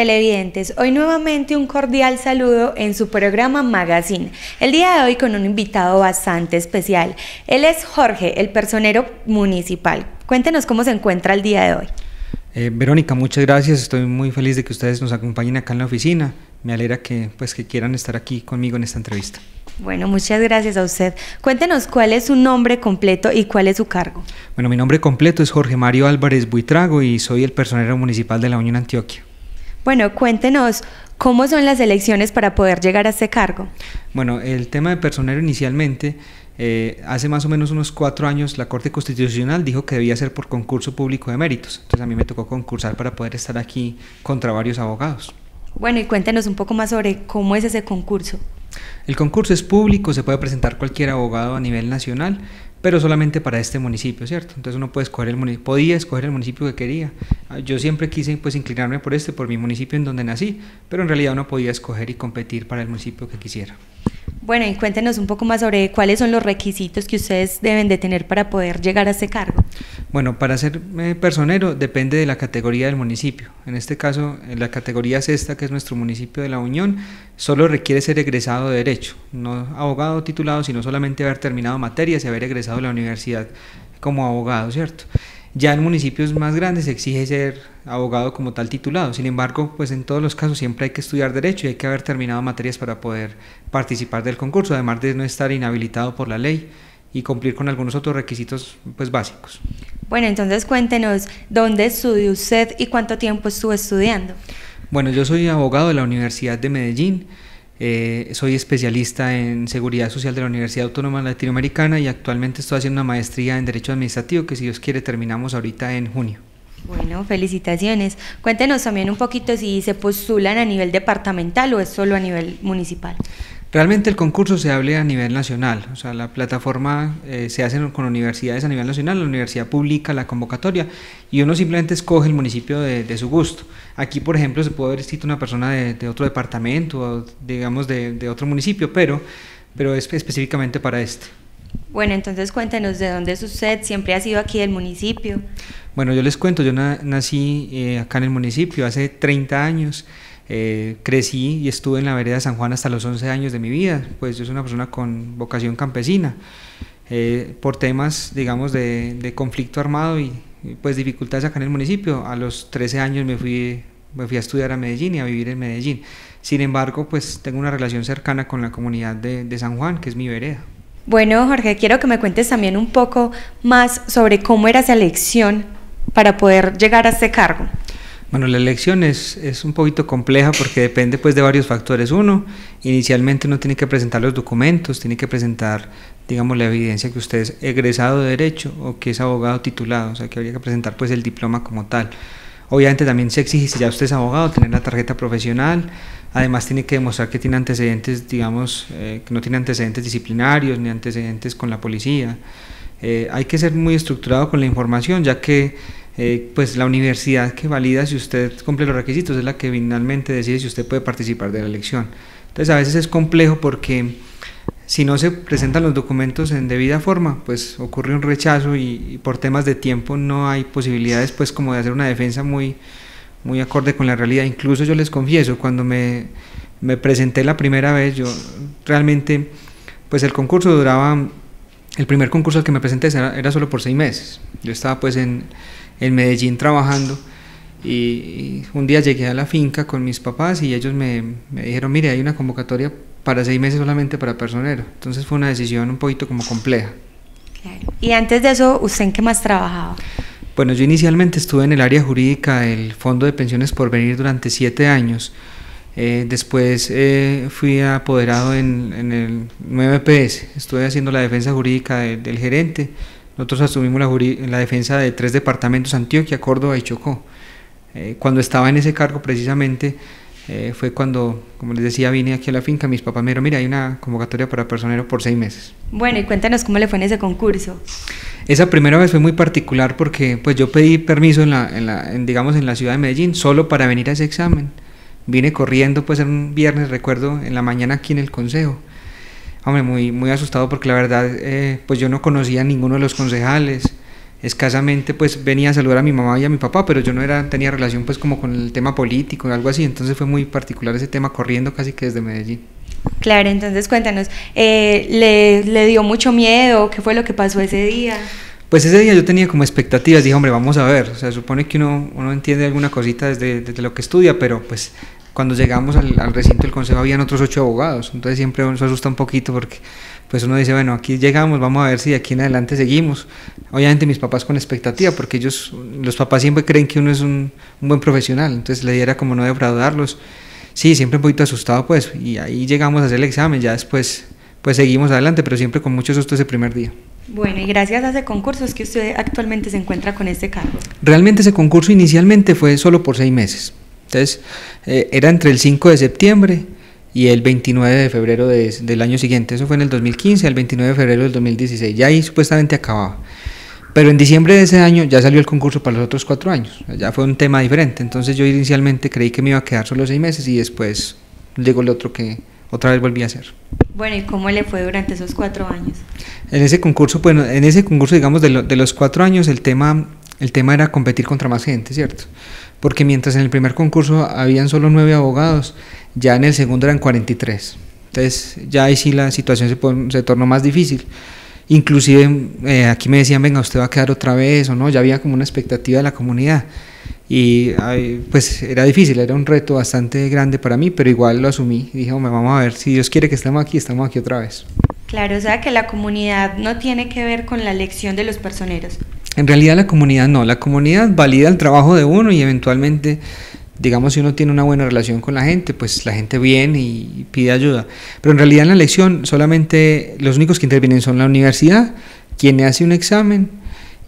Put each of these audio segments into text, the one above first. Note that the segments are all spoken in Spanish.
Televidentes, hoy nuevamente un cordial saludo en su programa Magazine. El día de hoy con un invitado bastante especial. Él es Jorge, el personero municipal. Cuéntenos cómo se encuentra el día de hoy. Eh, Verónica, muchas gracias. Estoy muy feliz de que ustedes nos acompañen acá en la oficina. Me alegra que, pues, que quieran estar aquí conmigo en esta entrevista. Bueno, muchas gracias a usted. Cuéntenos cuál es su nombre completo y cuál es su cargo. Bueno, mi nombre completo es Jorge Mario Álvarez Buitrago y soy el personero municipal de la Unión Antioquia. Bueno, cuéntenos cómo son las elecciones para poder llegar a este cargo. Bueno, el tema de personero inicialmente, eh, hace más o menos unos cuatro años la Corte Constitucional dijo que debía ser por concurso público de méritos. Entonces a mí me tocó concursar para poder estar aquí contra varios abogados. Bueno, y cuéntenos un poco más sobre cómo es ese concurso. El concurso es público, se puede presentar cualquier abogado a nivel nacional, pero solamente para este municipio, ¿cierto? Entonces uno puede escoger el municipio, podía escoger el municipio que quería. Ah, yo siempre quise pues inclinarme por este, por mi municipio en donde nací, pero en realidad uno podía escoger y competir para el municipio que quisiera. Bueno, y cuéntenos un poco más sobre cuáles son los requisitos que ustedes deben de tener para poder llegar a ese cargo. Bueno, para ser eh, personero depende de la categoría del municipio. En este caso, en la categoría sexta, que es nuestro municipio de la Unión, solo requiere ser egresado de Derecho, no abogado titulado, sino solamente haber terminado materias y haber egresado de la universidad como abogado, ¿cierto? Ya en municipios más grandes se exige ser abogado como tal titulado. Sin embargo, pues en todos los casos siempre hay que estudiar derecho y hay que haber terminado materias para poder participar del concurso, además de no estar inhabilitado por la ley y cumplir con algunos otros requisitos pues básicos. Bueno, entonces cuéntenos dónde estudió usted y cuánto tiempo estuvo estudiando. Bueno, yo soy abogado de la Universidad de Medellín. Eh, soy especialista en seguridad social de la Universidad Autónoma Latinoamericana y actualmente estoy haciendo una maestría en Derecho Administrativo que si Dios quiere terminamos ahorita en junio. Bueno, felicitaciones. Cuéntenos también un poquito si se postulan a nivel departamental o es solo a nivel municipal. Realmente el concurso se hable a nivel nacional, o sea, la plataforma eh, se hace con universidades a nivel nacional, la universidad publica la convocatoria y uno simplemente escoge el municipio de, su gusto. Aquí, por ejemplo, se puede haber escrito una persona de, otro departamento o, digamos, de, otro municipio, pero, pero es específicamente para este. Bueno, entonces cuéntenos de dónde es usted, siempre ha sido aquí del municipio. Bueno, yo les cuento, yo nací eh, acá en el municipio hace 30 años. Eh, crecí y estuve en la vereda de San Juan hasta los 11 años de mi vida, pues yo soy una persona con vocación campesina. Eh, por temas, digamos, de, conflicto armado y, pues dificultades acá en el municipio, a los 13 años me fui, me fui a estudiar a Medellín y a vivir en Medellín. Sin embargo, pues tengo una relación cercana con la comunidad de, de San Juan, que es mi vereda. Bueno, Jorge, quiero que me cuentes también un poco más sobre cómo era esa elección para poder llegar a este cargo. Bueno, la elección es, es, un poquito compleja porque depende pues de varios factores. Uno, inicialmente uno tiene que presentar los documentos, tiene que presentar, digamos, la evidencia que usted es egresado de Derecho o que es abogado titulado, o sea que habría que presentar pues el diploma como tal. Obviamente también se exige, si ya usted es abogado, tener la tarjeta profesional, además tiene que demostrar que tiene antecedentes, digamos, eh, que no tiene antecedentes disciplinarios ni antecedentes con la policía. Eh, hay que ser muy estructurado con la información, ya que eh, pues la universidad que valida si usted cumple los requisitos es la que finalmente decide si usted puede participar de la elección. Entonces a veces es complejo porque si no se presentan los documentos en debida forma, pues ocurre un rechazo y, por temas de tiempo no hay posibilidades pues como de hacer una defensa muy, muy acorde con la realidad. Incluso yo les confieso, cuando me, me presenté la primera vez, yo realmente, pues el concurso duraba, el primer concurso al que me presenté era, era solo por seis meses. Yo estaba pues en en Medellín trabajando y un día llegué a la finca con mis papás y ellos me, dijeron, mire, hay una convocatoria para seis meses solamente para personero. Entonces fue una decisión un poquito como compleja. Y antes de eso, ¿usted en qué más trabajaba? Bueno, yo inicialmente estuve en el área jurídica del Fondo de Pensiones por Venir durante siete años. Eh, después eh, fui apoderado en, el 9PS, estuve haciendo la defensa jurídica del gerente, nosotros asumimos la, la defensa de tres departamentos, Antioquia, Córdoba y Chocó. Eh, cuando estaba en ese cargo precisamente eh, fue cuando, como les decía, vine aquí a la finca, mis papás me dijeron, mira, hay una convocatoria para personero por seis meses. Bueno, y cuéntanos cómo le fue en ese concurso. Esa primera vez fue muy particular porque pues yo pedí permiso en la, en la digamos, en la ciudad de Medellín solo para venir a ese examen. Vine corriendo pues en un viernes, recuerdo, en la mañana aquí en el consejo hombre, muy, muy asustado porque la verdad, eh, pues yo no conocía a ninguno de los concejales, escasamente pues venía a saludar a mi mamá y a mi papá, pero yo no era, tenía relación pues como con el tema político o algo así, entonces fue muy particular ese tema corriendo casi que desde Medellín. Claro, entonces cuéntanos, eh, ¿le, ¿le dio mucho miedo? ¿Qué fue lo que pasó ese día? Pues ese día yo tenía como expectativas, dije, hombre, vamos a ver, o sea, supone que uno, uno entiende alguna cosita desde, desde lo que estudia, pero pues cuando llegamos al, al, recinto del consejo habían otros ocho abogados, entonces siempre uno se asusta un poquito porque pues uno dice, bueno, aquí llegamos, vamos a ver si de aquí en adelante seguimos. Obviamente mis papás con expectativa, porque ellos, los papás siempre creen que uno es un, un buen profesional, entonces le diera como no defraudarlos. Sí, siempre un poquito asustado pues, y ahí llegamos a hacer el examen, ya después pues seguimos adelante, pero siempre con mucho susto ese primer día. Bueno, y gracias a ese concurso es que usted actualmente se encuentra con este cargo. Realmente ese concurso inicialmente fue solo por seis meses. Entonces, eh, era entre el 5 de septiembre y el 29 de febrero de, del año siguiente. Eso fue en el 2015, el 29 de febrero del 2016. Ya ahí supuestamente acababa. Pero en diciembre de ese año ya salió el concurso para los otros cuatro años. Ya fue un tema diferente. Entonces yo inicialmente creí que me iba a quedar solo seis meses y después llegó el otro que otra vez volví a hacer. Bueno, ¿y cómo le fue durante esos cuatro años? En ese concurso, bueno, en ese concurso, digamos, de, lo, de los cuatro años, el tema, el tema era competir contra más gente, ¿cierto? Porque mientras en el primer concurso habían solo nueve abogados, ya en el segundo eran 43. Entonces ya ahí sí la situación se, se tornó más difícil. Inclusive eh, aquí me decían, venga, usted va a quedar otra vez o no, ya había como una expectativa de la comunidad. Y ay, pues era difícil, era un reto bastante grande para mí, pero igual lo asumí. Dije, hombre, vamos a ver, si Dios quiere que estemos aquí, estamos aquí otra vez. Claro, o sea que la comunidad no tiene que ver con la elección de los personeros. En realidad la comunidad no, la comunidad valida el trabajo de uno y eventualmente digamos, si uno tiene una buena relación con la gente, pues la gente viene y pide ayuda. Pero en realidad en la elección solamente los únicos que intervienen son la universidad, quien hace un examen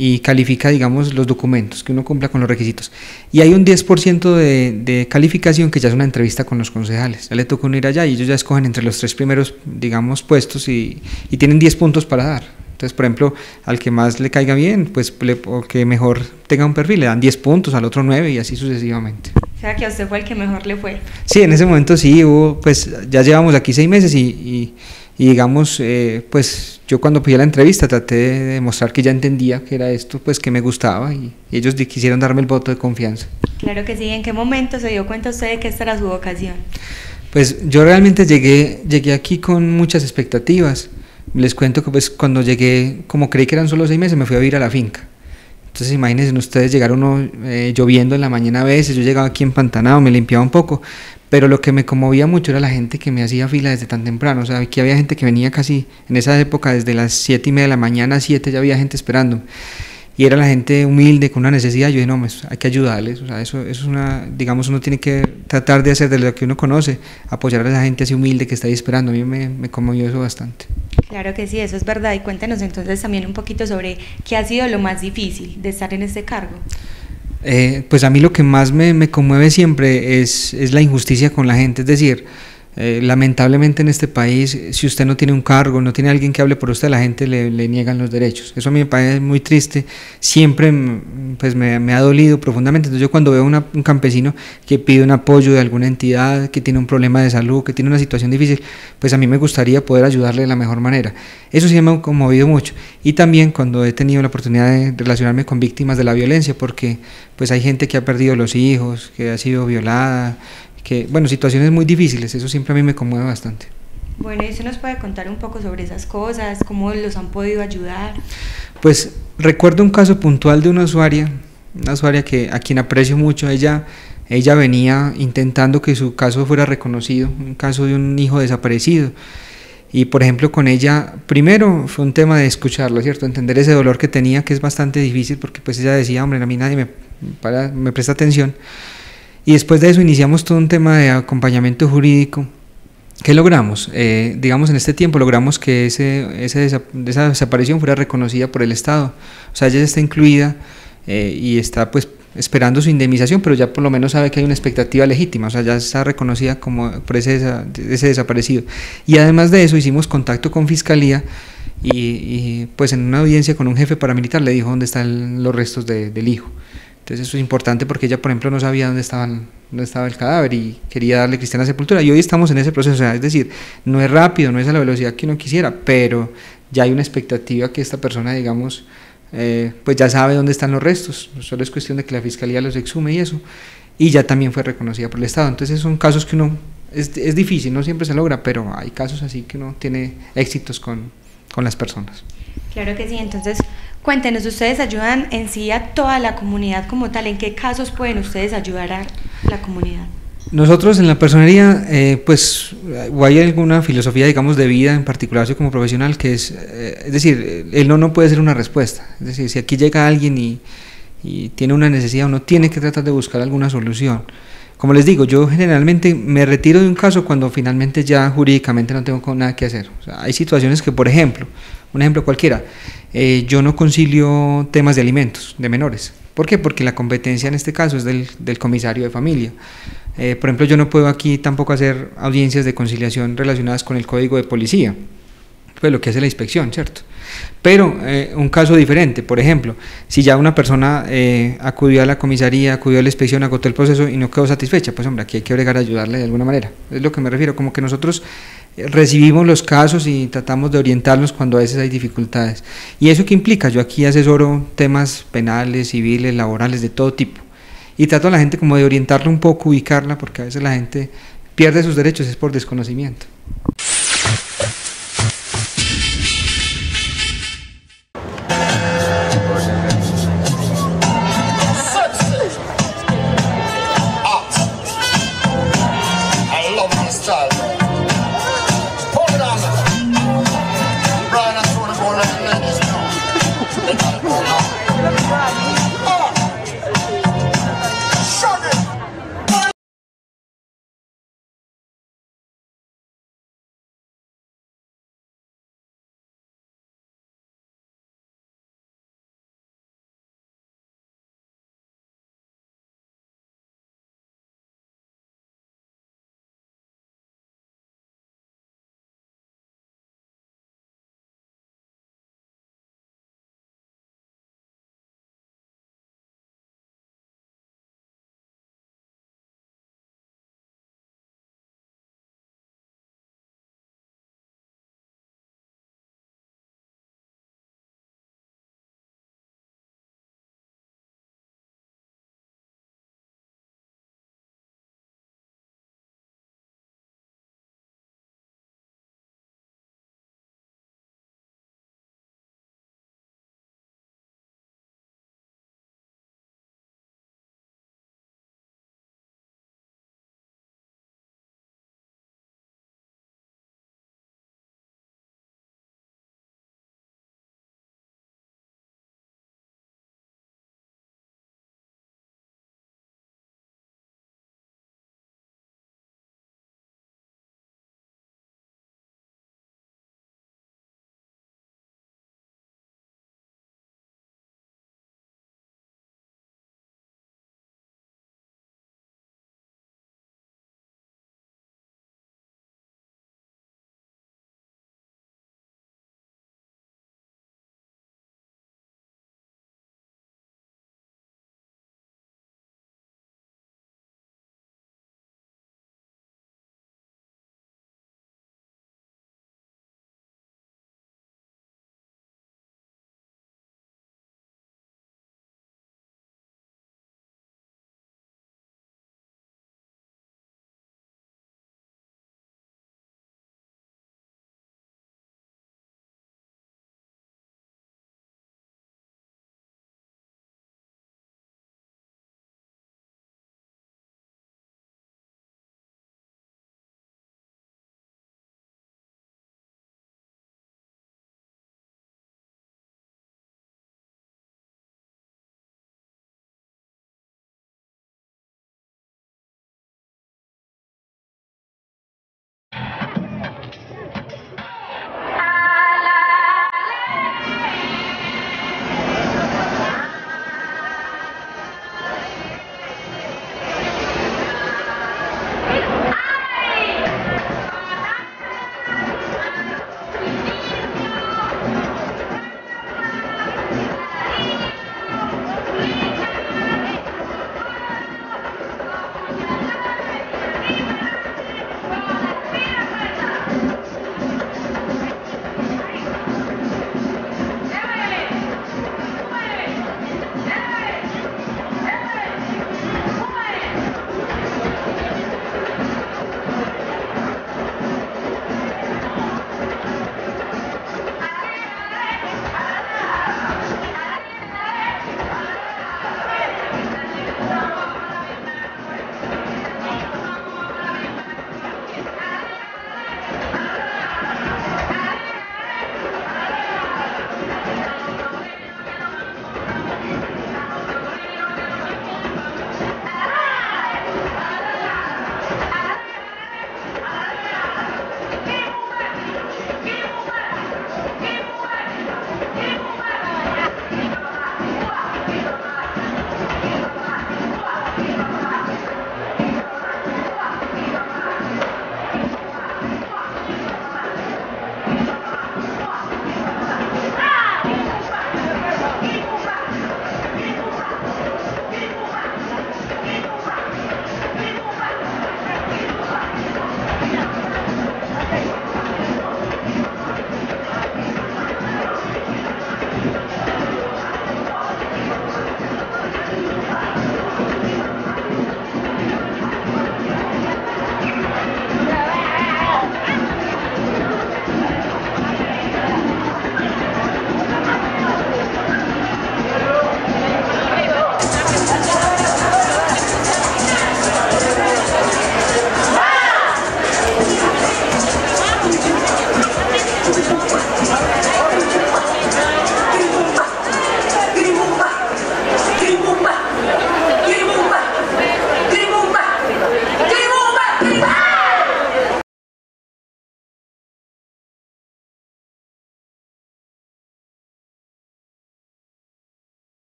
y califica, digamos, los documentos, que uno cumpla con los requisitos. Y hay un 10% de, de, calificación que ya es una entrevista con los concejales. Ya le toca uno ir allá y ellos ya escogen entre los tres primeros, digamos, puestos y, y tienen 10 puntos para dar. Entonces, por ejemplo, al que más le caiga bien, pues le, o que mejor tenga un perfil, le dan 10 puntos, al otro 9 y así sucesivamente. O sea, que a usted fue el que mejor le fue. Sí, en ese momento sí, hubo, pues ya llevamos aquí seis meses y, y, y digamos, eh, pues yo cuando a la entrevista traté de demostrar que ya entendía que era esto, pues que me gustaba y, y ellos quisieron darme el voto de confianza. Claro que sí, ¿en qué momento se dio cuenta usted de que esta era su vocación? Pues yo realmente llegué, llegué aquí con muchas expectativas. Les cuento que pues cuando llegué, como creí que eran solo seis meses, me fui a vivir a la finca. Entonces imagínense ustedes llegar uno eh, lloviendo en la mañana a veces, yo llegaba aquí empantanado, me limpiaba un poco, pero lo que me conmovía mucho era la gente que me hacía fila desde tan temprano, o sea, aquí había gente que venía casi en esa época desde las siete y media de la mañana a siete ya había gente esperando. Y era la gente humilde con una necesidad, yo dije, no, pues hay que ayudarles, o sea, eso, es una, digamos, uno tiene que tratar de hacer de lo que uno conoce, apoyar a esa gente así humilde que está ahí esperando, a mí me, me conmovió eso bastante. Claro que sí, eso es verdad, y cuéntanos entonces también un poquito sobre qué ha sido lo más difícil de estar en este cargo. Eh, pues a mí lo que más me, me conmueve siempre es, es la injusticia con la gente, es decir, eh, lamentablemente en este país, si usted no tiene un cargo, no tiene alguien que hable por usted, la gente le, niegan los derechos. Eso a mí me parece muy triste, siempre pues, me, me ha dolido profundamente. Entonces yo cuando veo una, un campesino que pide un apoyo de alguna entidad, que tiene un problema de salud, que tiene una situación difícil, pues a mí me gustaría poder ayudarle de la mejor manera. Eso sí me ha conmovido mucho. Y también cuando he tenido la oportunidad de relacionarme con víctimas de la violencia, porque pues hay gente que ha perdido los hijos, que ha sido violada, que, bueno, situaciones muy difíciles, eso siempre a mí me conmueve bastante. Bueno, ¿y usted nos puede contar un poco sobre esas cosas? ¿Cómo los han podido ayudar? Pues recuerdo un caso puntual de una usuaria, una usuaria que, a quien aprecio mucho, ella, ella venía intentando que su caso fuera reconocido, un caso de un hijo desaparecido. Y por ejemplo con ella, primero fue un tema de escucharlo, ¿cierto? Entender ese dolor que tenía, que es bastante difícil, porque pues ella decía, hombre, a mí nadie me, para, me presta atención. Y después de eso iniciamos todo un tema de acompañamiento jurídico. ¿Qué logramos? Eh, digamos, en este tiempo logramos que ese, ese esa desaparición fuera reconocida por el Estado. O sea, ella está incluida eh, y está pues esperando su indemnización, pero ya por lo menos sabe que hay una expectativa legítima, o sea, ya está reconocida como por ese, ese desaparecido. Y además de eso hicimos contacto con Fiscalía y, pues en una audiencia con un jefe paramilitar le dijo dónde están los restos de, del hijo. Entonces eso es importante porque ella, por ejemplo, no sabía dónde, estaban, dónde estaba el cadáver y quería darle cristiana sepultura. Y hoy estamos en ese proceso, o sea, es decir, no es rápido, no es a la velocidad que uno quisiera, pero ya hay una expectativa que esta persona, digamos, eh, pues ya sabe dónde están los restos, solo es cuestión de que la fiscalía los exhume y eso, y ya también fue reconocida por el Estado. Entonces son casos que uno, es, es difícil, no siempre se logra, pero hay casos así que uno tiene éxitos con, con las personas. Claro que sí, entonces cuéntenos, ¿ustedes ayudan en sí a toda la comunidad como tal? ¿En qué casos pueden ustedes ayudar a la comunidad? Nosotros en la personería, eh, pues, o hay alguna filosofía, digamos, de vida en particular, yo como profesional, que es, eh, es decir, el no no puede ser una respuesta. Es decir, si aquí llega alguien y, tiene una necesidad, uno tiene que tratar de buscar alguna solución. Como les digo, yo generalmente me retiro de un caso cuando finalmente ya jurídicamente no tengo nada que hacer. Hay situaciones que, por ejemplo, un ejemplo cualquiera, eh, yo no concilio temas de alimentos de menores. ¿Por qué? Porque la competencia en este caso es del, del comisario de familia. Eh, por ejemplo, yo no puedo aquí tampoco hacer audiencias de conciliación relacionadas con el código de policía, pues lo que hace la inspección, ¿cierto? Pero eh, un caso diferente, por ejemplo, si ya una persona eh, acudió a la comisaría, acudió a la inspección, agotó el proceso y no quedó satisfecha, pues hombre, aquí hay que obligar a ayudarle de alguna manera. Es lo que me refiero, como que nosotros recibimos los casos y tratamos de orientarlos cuando a veces hay dificultades. ¿Y eso qué implica? Yo aquí asesoro temas penales, civiles, laborales, de todo tipo y trato a la gente como de orientarla un poco, ubicarla, porque a veces la gente pierde sus derechos es por desconocimiento.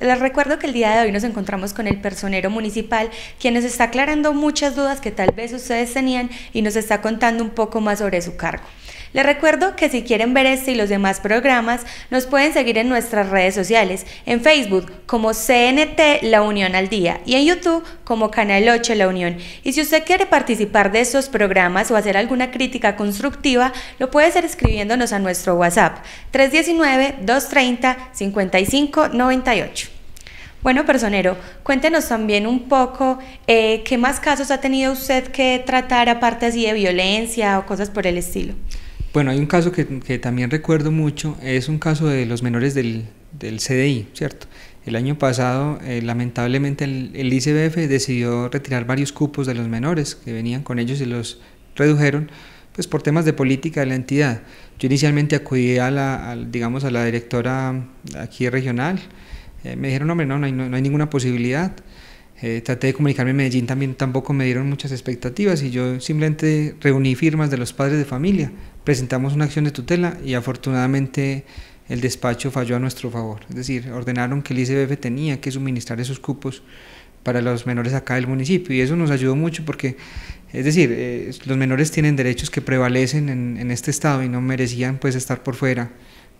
Les recuerdo que el día de hoy nos encontramos con el personero municipal, quien nos está aclarando muchas dudas que tal vez ustedes tenían y nos está contando un poco más sobre su cargo. Les recuerdo que si quieren ver este y los demás programas, nos pueden seguir en nuestras redes sociales, en Facebook como CNT La Unión al Día y en YouTube como Canal 8 La Unión. Y si usted quiere participar de estos programas o hacer alguna crítica constructiva, lo puede hacer escribiéndonos a nuestro WhatsApp 319-230-5598. Bueno, personero, cuéntenos también un poco eh, qué más casos ha tenido usted que tratar aparte así de violencia o cosas por el estilo. Bueno, hay un caso que, también recuerdo mucho, es un caso de los menores del, CDI, ¿cierto? El año pasado, eh, lamentablemente, el, el, ICBF decidió retirar varios cupos de los menores que venían con ellos y los redujeron, pues por temas de política de la entidad. Yo inicialmente acudí a la, digamos, a la directora aquí regional, eh, me dijeron, hombre, no, no hay, no hay ninguna posibilidad. Eh, traté de comunicarme en Medellín, también tampoco me dieron muchas expectativas y yo simplemente reuní firmas de los padres de familia, presentamos una acción de tutela y afortunadamente el despacho falló a nuestro favor. Es decir, ordenaron que el ICBF tenía que suministrar esos cupos para los menores acá del municipio y eso nos ayudó mucho porque, es decir, eh, los menores tienen derechos que prevalecen en, en, este estado y no merecían pues estar por fuera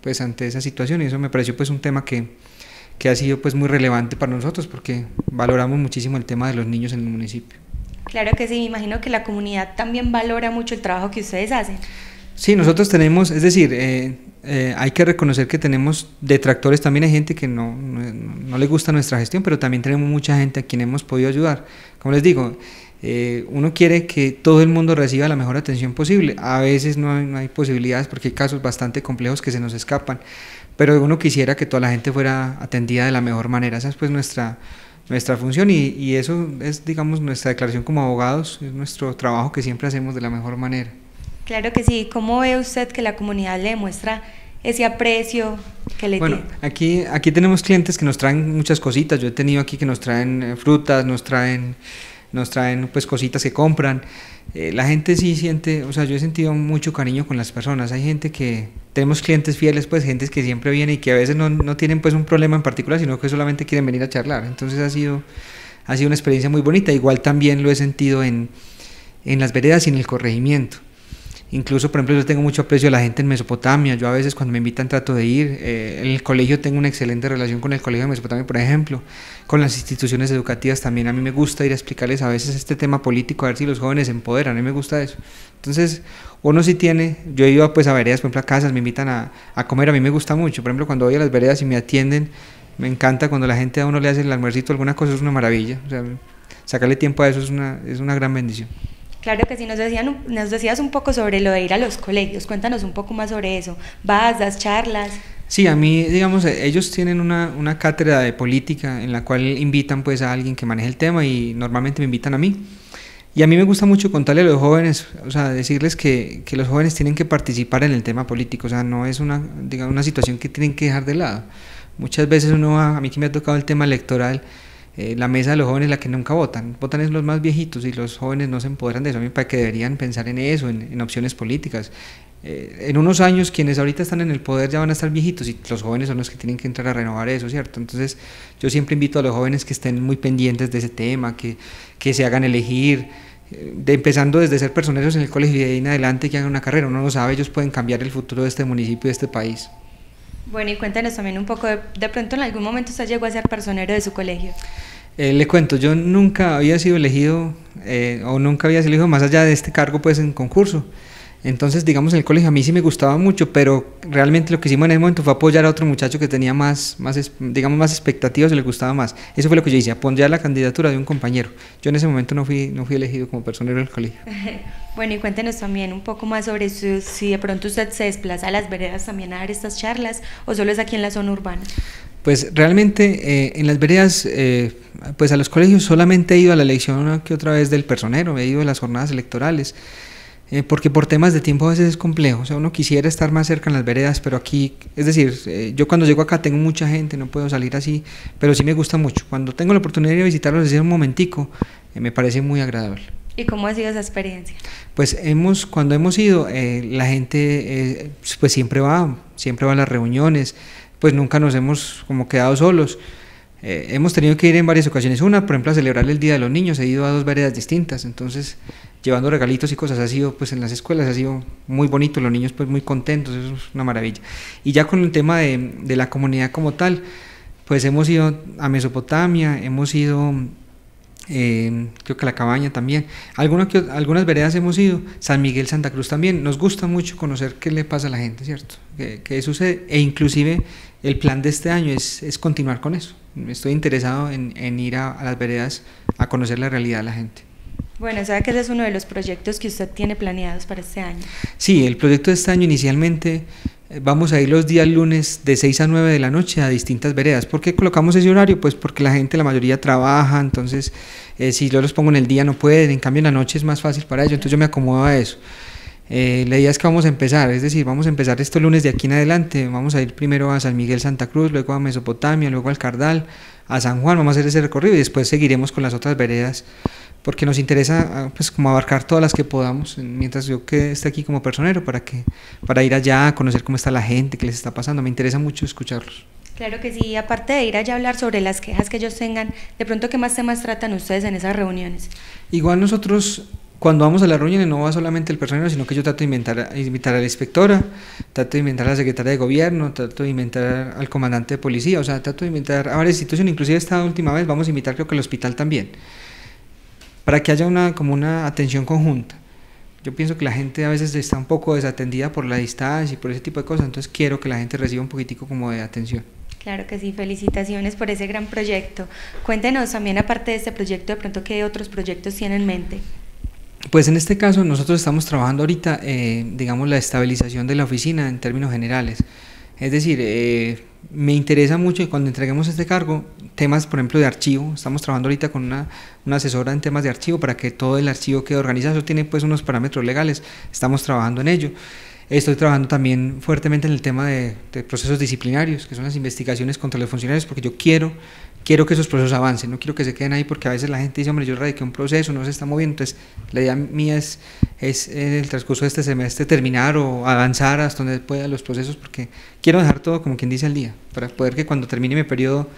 pues ante esa situación y eso me pareció pues un tema que que ha sido pues muy relevante para nosotros porque valoramos muchísimo el tema de los niños en el municipio. Claro que sí, me imagino que la comunidad también valora mucho el trabajo que ustedes hacen. Sí, nosotros tenemos, es decir, eh, eh, hay que reconocer que tenemos detractores, también hay gente que no, no, le gusta nuestra gestión, pero también tenemos mucha gente a quien hemos podido ayudar. Como les digo, eh, uno quiere que todo el mundo reciba la mejor atención posible. A veces no hay, no hay posibilidades porque hay casos bastante complejos que se nos escapan pero uno quisiera que toda la gente fuera atendida de la mejor manera. Esa es pues nuestra, nuestra función y, y, eso es, digamos, nuestra declaración como abogados, es nuestro trabajo que siempre hacemos de la mejor manera. Claro que sí. ¿Cómo ve usted que la comunidad le demuestra ese aprecio que le bueno, Aquí, aquí tenemos clientes que nos traen muchas cositas. Yo he tenido aquí que nos traen eh, frutas, nos traen, nos traen pues cositas que compran. Eh, la gente sí siente, o sea, yo he sentido mucho cariño con las personas. Hay gente que, tenemos clientes fieles, pues gente que siempre viene y que a veces no, no, tienen pues un problema en particular, sino que solamente quieren venir a charlar. Entonces ha sido, ha sido una experiencia muy bonita. Igual también lo he sentido en, en las veredas y en el corregimiento. Incluso, por ejemplo, yo tengo mucho aprecio a la gente en Mesopotamia. Yo a veces cuando me invitan trato de ir. Eh, en el colegio tengo una excelente relación con el colegio de Mesopotamia, por ejemplo. Con las instituciones educativas también. A mí me gusta ir a explicarles a veces este tema político, a ver si los jóvenes se empoderan. A mí me gusta eso. Entonces, uno sí tiene, yo he ido pues a veredas, por ejemplo a casas, me invitan a, a comer, a mí me gusta mucho. Por ejemplo, cuando voy a las veredas y me atienden, me encanta cuando la gente a uno le hace el almuercito, alguna cosa es una maravilla. O sea, sacarle tiempo a eso es una, es una gran bendición. Claro que sí, nos, decían, nos decías un poco sobre lo de ir a los colegios, cuéntanos un poco más sobre eso. ¿Vas, das charlas? Sí, a mí, digamos, ellos tienen una, cátedra de política en la cual invitan pues a alguien que maneje el tema y normalmente me invitan a mí. Y a mí me gusta mucho contarle a los jóvenes, o sea, decirles que, que, los jóvenes tienen que participar en el tema político, o sea, no es una, digamos, una situación que tienen que dejar de lado. Muchas veces uno va, a mí que me ha tocado el tema electoral, eh, la mesa de los jóvenes la que nunca votan, votan es los más viejitos y los jóvenes no se empoderan de eso, a mí para que deberían pensar en eso, en, opciones políticas. Eh, en unos años quienes ahorita están en el poder ya van a estar viejitos y los jóvenes son los que tienen que entrar a renovar eso, ¿cierto? Entonces yo siempre invito a los jóvenes que estén muy pendientes de ese tema, que, que se hagan elegir, eh, de, empezando desde ser personeros en el colegio y de ahí en adelante que hagan una carrera, uno no sabe, ellos pueden cambiar el futuro de este municipio de este país. Bueno, y cuéntanos también un poco, de, de pronto en algún momento usted llegó a ser personero de su colegio. Eh, le cuento, yo nunca había sido elegido eh, o nunca había sido elegido más allá de este cargo pues en concurso. Entonces, digamos, en el colegio a mí sí me gustaba mucho, pero realmente lo que hicimos en ese momento fue apoyar a otro muchacho que tenía más, más digamos, más expectativas y le gustaba más. Eso fue lo que yo hice, apoyar la candidatura de un compañero. Yo en ese momento no fui, no fui elegido como personero del colegio. bueno, y cuéntenos también un poco más sobre si de pronto usted se desplaza a las veredas también a dar estas charlas o solo es aquí en la zona urbana. Pues realmente eh, en las veredas, eh, pues a los colegios solamente he ido a la elección una que otra vez del personero, he ido a las jornadas electorales. Eh, porque por temas de tiempo a veces es complejo, o sea, uno quisiera estar más cerca en las veredas, pero aquí, es decir, eh, yo cuando llego acá tengo mucha gente, no puedo salir así, pero sí me gusta mucho. Cuando tengo la oportunidad de visitarlos, decir un momentico, eh, me parece muy agradable. ¿Y cómo ha sido esa experiencia? Pues hemos, cuando hemos ido, la gente pues siempre va, siempre va a las reuniones, pues nunca nos hemos como quedado solos Eh, hemos tenido que ir en varias ocasiones. Una, por ejemplo, a celebrar el Día de los Niños, he ido a dos veredas distintas, entonces llevando regalitos y cosas, ha sido pues en las escuelas, ha sido muy bonito, los niños pues muy contentos, eso es una maravilla. Y ya con el tema de, la comunidad como tal, pues hemos ido a Mesopotamia, hemos ido eh, creo que la cabaña también. Algunas, algunas veredas hemos ido, San Miguel, Santa Cruz también. Nos gusta mucho conocer qué le pasa a la gente, ¿cierto? ¿Qué, sucede? E inclusive el plan de este año es, continuar con eso. Estoy interesado en, en ir a, a, las veredas a conocer la realidad de la gente. Bueno, ¿sabe que ese es uno de los proyectos que usted tiene planeados para este año? Sí, el proyecto de este año inicialmente Vamos a ir los días lunes de 6 a 9 de la noche a distintas veredas. ¿Por qué colocamos ese horario? Pues porque la gente, la mayoría trabaja, entonces eh, si yo los pongo en el día no pueden, en cambio en la noche es más fácil para ellos, entonces yo me acomodo a eso. Eh, la idea es que vamos a empezar, es decir, vamos a empezar estos lunes de aquí en adelante, vamos a ir primero a San Miguel Santa Cruz, luego a Mesopotamia, luego al Cardal, a San Juan, vamos a hacer ese recorrido y después seguiremos con las otras veredas porque nos interesa ah, pues como abarcar todas las que podamos mientras yo que esté aquí como personero para que para ir allá a conocer cómo está la gente qué les está pasando. Me interesa mucho escucharlos. Claro que sí aparte de ir allá a hablar sobre las quejas que ellos tengan de pronto qué más temas tratan ustedes en esas reuniones igual nosotros cuando vamos a las reuniones no va solamente el personero, sino que yo trato de inventar, invitar a la inspectora, trato de inventar a la secretaria de gobierno, trato de inventar al comandante de policía, o sea, trato de inventar a varias instituciones, inclusive esta última vez vamos a invitar creo que al hospital también para que haya una, como una atención conjunta. Yo pienso que la gente a veces está un poco desatendida por la distancia y por ese tipo de cosas, entonces quiero que la gente reciba un poquitico como de atención. Claro que sí, felicitaciones por ese gran proyecto. Cuéntenos también, aparte de este proyecto, de pronto, ¿qué otros proyectos tienen en mente? Pues en este caso nosotros estamos trabajando ahorita, eh, digamos, la estabilización de la oficina en términos generales. Es decir, eh, me interesa mucho y cuando entreguemos este cargo, temas, por ejemplo, de archivo, estamos trabajando ahorita con una, asesora en temas de archivo para que todo el archivo quede organizado, eso tiene pues unos parámetros legales, estamos trabajando en ello. Estoy trabajando también fuertemente en el tema de procesos disciplinarios, que son las investigaciones contra los funcionarios, porque yo quiero quiero que esos procesos avancen, no quiero que se queden ahí porque a veces la gente dice, hombre, yo radiqué un proceso, no se está moviendo, entonces la idea mía es, es en el transcurso de este semestre terminar o avanzar hasta donde pueda los procesos porque quiero dejar todo como quien dice al día, para poder que cuando termine mi periodo,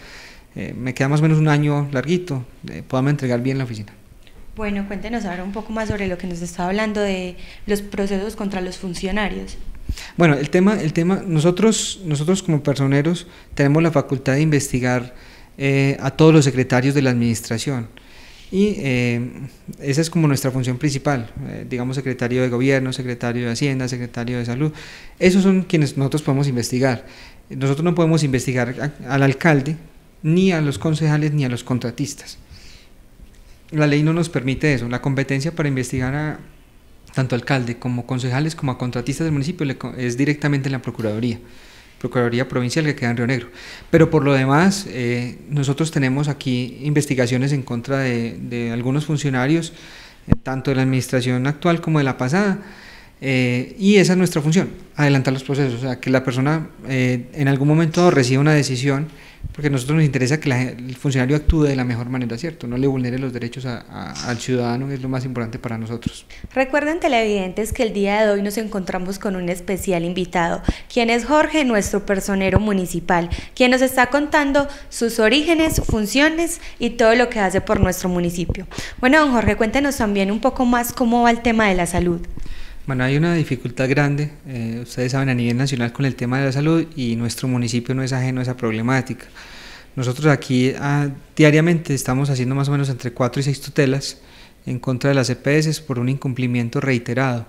eh, me queda más o menos un año larguito, eh, podamos entregar bien la oficina. Bueno, cuéntenos ahora un poco más sobre lo que nos estaba hablando de los procesos contra los funcionarios. Bueno, el tema, el tema nosotros, nosotros como personeros tenemos la facultad de investigar eh, a todos los secretarios de la administración. Y eh, esa es como nuestra función principal, eh, digamos secretario de gobierno, secretario de Hacienda, secretario de salud. Esos son quienes nosotros podemos investigar. Nosotros no podemos investigar al alcalde, ni a los concejales, ni a los contratistas. La ley no nos permite eso. La competencia para investigar a tanto alcalde como concejales como a contratistas del municipio es directamente en la Procuraduría. Procuraduría Provincial que queda en Río Negro. Pero por lo demás, eh, nosotros tenemos aquí investigaciones en contra de, algunos funcionarios, eh, tanto de la administración actual como de la pasada, eh, y esa es nuestra función, adelantar los procesos, o sea, que la persona en algún momento reciba una decisión porque a nosotros nos interesa que el funcionario actúe de la mejor manera, ¿cierto? No le vulnere los derechos al ciudadano, que es lo más importante para nosotros. Recuerden, televidentes, que el día de hoy nos encontramos con un especial invitado, quien es Jorge, nuestro personero municipal, quien nos está contando sus orígenes, funciones y todo lo que hace por nuestro municipio. Bueno, don Jorge, cuéntenos también un poco más cómo va el tema de la salud. Bueno, hay una dificultad grande, eh, ustedes saben, a nivel nacional con el tema de la salud y nuestro municipio no es ajeno a esa problemática. Nosotros aquí ah, diariamente estamos haciendo más o menos entre 4 y 6 tutelas en contra de las EPS por un incumplimiento reiterado.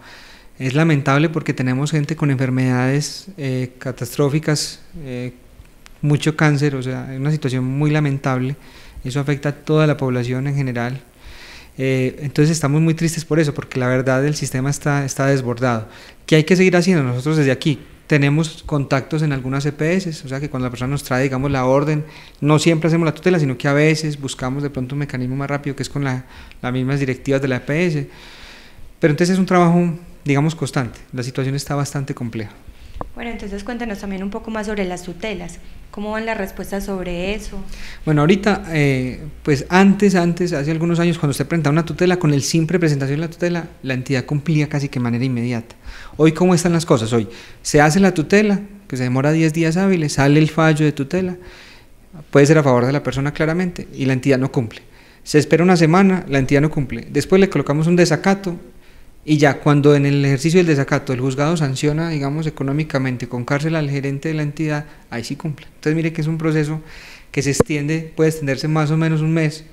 Es lamentable porque tenemos gente con enfermedades eh, catastróficas, eh, mucho cáncer, o sea, es una situación muy lamentable. Eso afecta a toda la población en general, eh, entonces estamos muy tristes por eso, porque la verdad el sistema está, está desbordado. ¿Qué hay que seguir haciendo nosotros desde aquí? Tenemos contactos en algunas EPS, o sea que cuando la persona nos trae, digamos, la orden, no siempre hacemos la tutela, sino que a veces buscamos de pronto un mecanismo más rápido que es con la, las mismas directivas de la EPS. Pero entonces es un trabajo, digamos, constante. La situación está bastante compleja. Bueno, entonces cuéntanos también un poco más sobre las tutelas. ¿Cómo van las respuestas sobre eso? Bueno, ahorita, eh, pues antes, antes, hace algunos años, cuando usted presentaba una tutela, con el simple presentación de la tutela, la entidad cumplía casi que de manera inmediata. Hoy, ¿cómo están las cosas? Hoy se hace la tutela, que se demora 10 días hábiles, sale el fallo de tutela, puede ser a favor de la persona claramente y la entidad no cumple. Se espera una semana, la entidad no cumple. Después le colocamos un desacato y ya cuando en el ejercicio del desacato el juzgado sanciona, digamos, económicamente con cárcel al gerente de la entidad, ahí sí cumple. Entonces mire que es un proceso que se extiende, puede extenderse más o menos un mes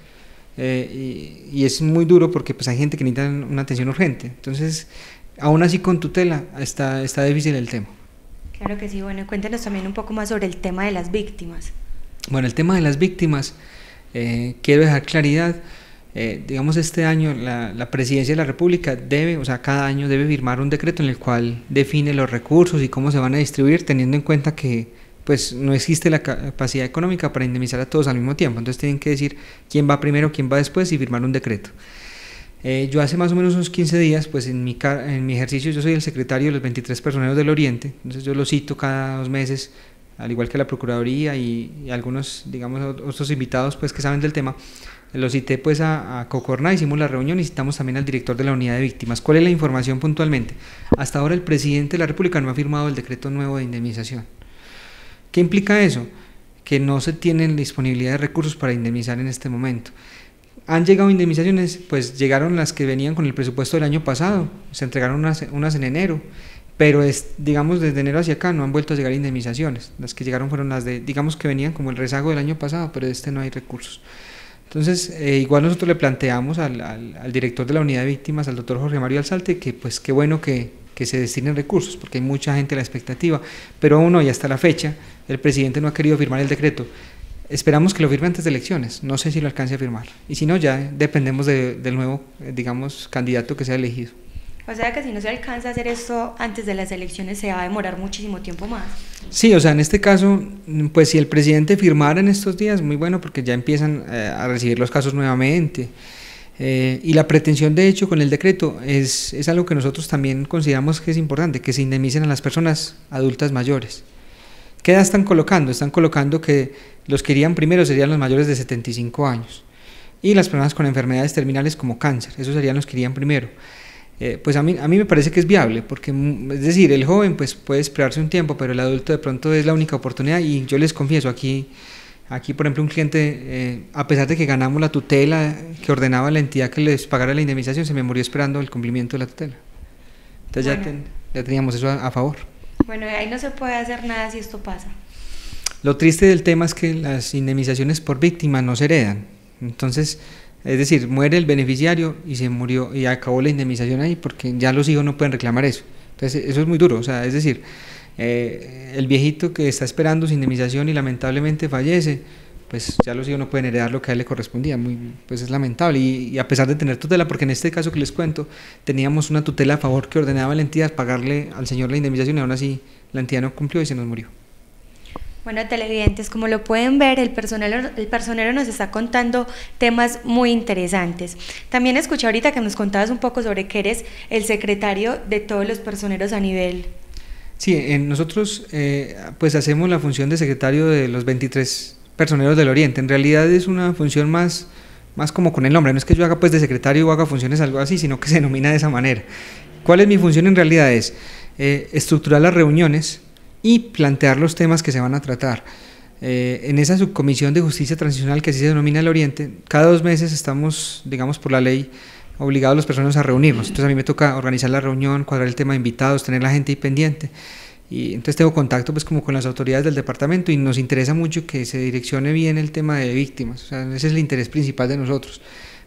eh, y, es muy duro porque pues hay gente que necesita una atención urgente. Entonces, aún así con tutela está, está difícil el tema. Claro que sí, bueno, cuéntenos también un poco más sobre el tema de las víctimas. Bueno, el tema de las víctimas, eh, quiero dejar claridad. Eh, digamos, este año la, Presidencia de la República debe, o sea, cada año debe firmar un decreto en el cual define los recursos y cómo se van a distribuir, teniendo en cuenta que pues no existe la capacidad económica para indemnizar a todos al mismo tiempo. Entonces tienen que decir quién va primero, quién va después y firmar un decreto. Eh, yo hace más o menos unos 15 días, pues en mi, en mi ejercicio yo soy el secretario de los 23 personeros del Oriente, entonces yo lo cito cada dos meses al igual que la Procuraduría y, algunos, digamos, otros invitados pues que saben del tema, lo cité pues a, a, Cocorna, hicimos la reunión y citamos también al director de la unidad de víctimas. ¿Cuál es la información puntualmente? Hasta ahora el presidente de la República no ha firmado el decreto nuevo de indemnización. ¿Qué implica eso? Que no se tienen disponibilidad de recursos para indemnizar en este momento. Han llegado indemnizaciones, pues llegaron las que venían con el presupuesto del año pasado, se entregaron unas en enero, pero es, digamos desde enero hacia acá no han vuelto a llegar indemnizaciones. Las que llegaron fueron las de, digamos que venían como el rezago del año pasado, pero de este no hay recursos. Entonces, eh, igual nosotros le planteamos al, al, director de la unidad de víctimas, al doctor Jorge Mario Alzalte, que pues qué bueno que, que se destinen recursos, porque hay mucha gente a la expectativa, pero aún hoy hasta la fecha el presidente no ha querido firmar el decreto. Esperamos que lo firme antes de elecciones, no sé si lo alcance a firmar, y si no ya dependemos del nuevo, eh, digamos, candidato que sea elegido. O sea que si no se alcanza a hacer esto antes de las elecciones se va a demorar muchísimo tiempo más. Sí, o sea, en este caso, pues si el presidente firmara en estos días, muy bueno, porque ya empiezan eh, a recibir los casos nuevamente. Eh, y la pretensión, de hecho, con el decreto es, es algo que nosotros también consideramos que es importante, que se indemnicen a las personas adultas mayores. ¿Qué edad están colocando? Están colocando que los que irían primero serían los mayores de 75 años y las personas con enfermedades terminales como cáncer, esos serían los que irían primero. Eh, pues a mí, a mí me parece que es viable, porque mm, es decir, el joven pues puede esperarse un tiempo, pero el adulto de pronto es la única oportunidad y yo les confieso, aquí, aquí por ejemplo un cliente, eh, a pesar de que ganamos la tutela que ordenaba la entidad que les pagara la indemnización, se me murió esperando el cumplimiento de la tutela. Entonces ya, ya, teníamos eso a, favor. Bueno, ahí no se puede hacer nada si esto pasa. Lo triste del tema es que las indemnizaciones por víctima no se heredan. Entonces, es decir, muere el beneficiario y se murió y acabó la indemnización ahí porque ya los hijos no pueden reclamar eso. Entonces, eso es muy duro. O sea, es decir, eh, el viejito que está esperando su indemnización y lamentablemente fallece, pues ya los hijos no pueden heredar lo que a él le correspondía. Muy, pues es lamentable. Y, a pesar de tener tutela, porque en este caso que les cuento, teníamos una tutela a favor que ordenaba a la entidad pagarle al señor la indemnización y aún así la entidad no cumplió y se nos murió. Bueno, televidentes, como lo pueden ver, el personero, el personero nos está contando temas muy interesantes. También escuché ahorita que nos contabas un poco sobre que eres el secretario de todos los personeros a nivel. Sí, nosotros eh, pues hacemos la función de secretario de los 23 personeros del Oriente. En realidad es una función más, más como con el nombre. No es que yo haga pues de secretario o haga funciones algo así, sino que se denomina de esa manera. ¿Cuál es mi función en realidad? Es eh, estructurar las reuniones y plantear los temas que se van a tratar. Eh, en esa subcomisión de justicia transicional que así se denomina el Oriente, cada dos meses estamos, digamos, por la ley, obligados los personas a reunirnos. Entonces a mí me toca organizar la reunión, cuadrar el tema de invitados, tener la gente ahí pendiente. Y entonces tengo contacto pues como con las autoridades del departamento y nos interesa mucho que se direccione bien el tema de víctimas. O sea, ese es el interés principal de nosotros.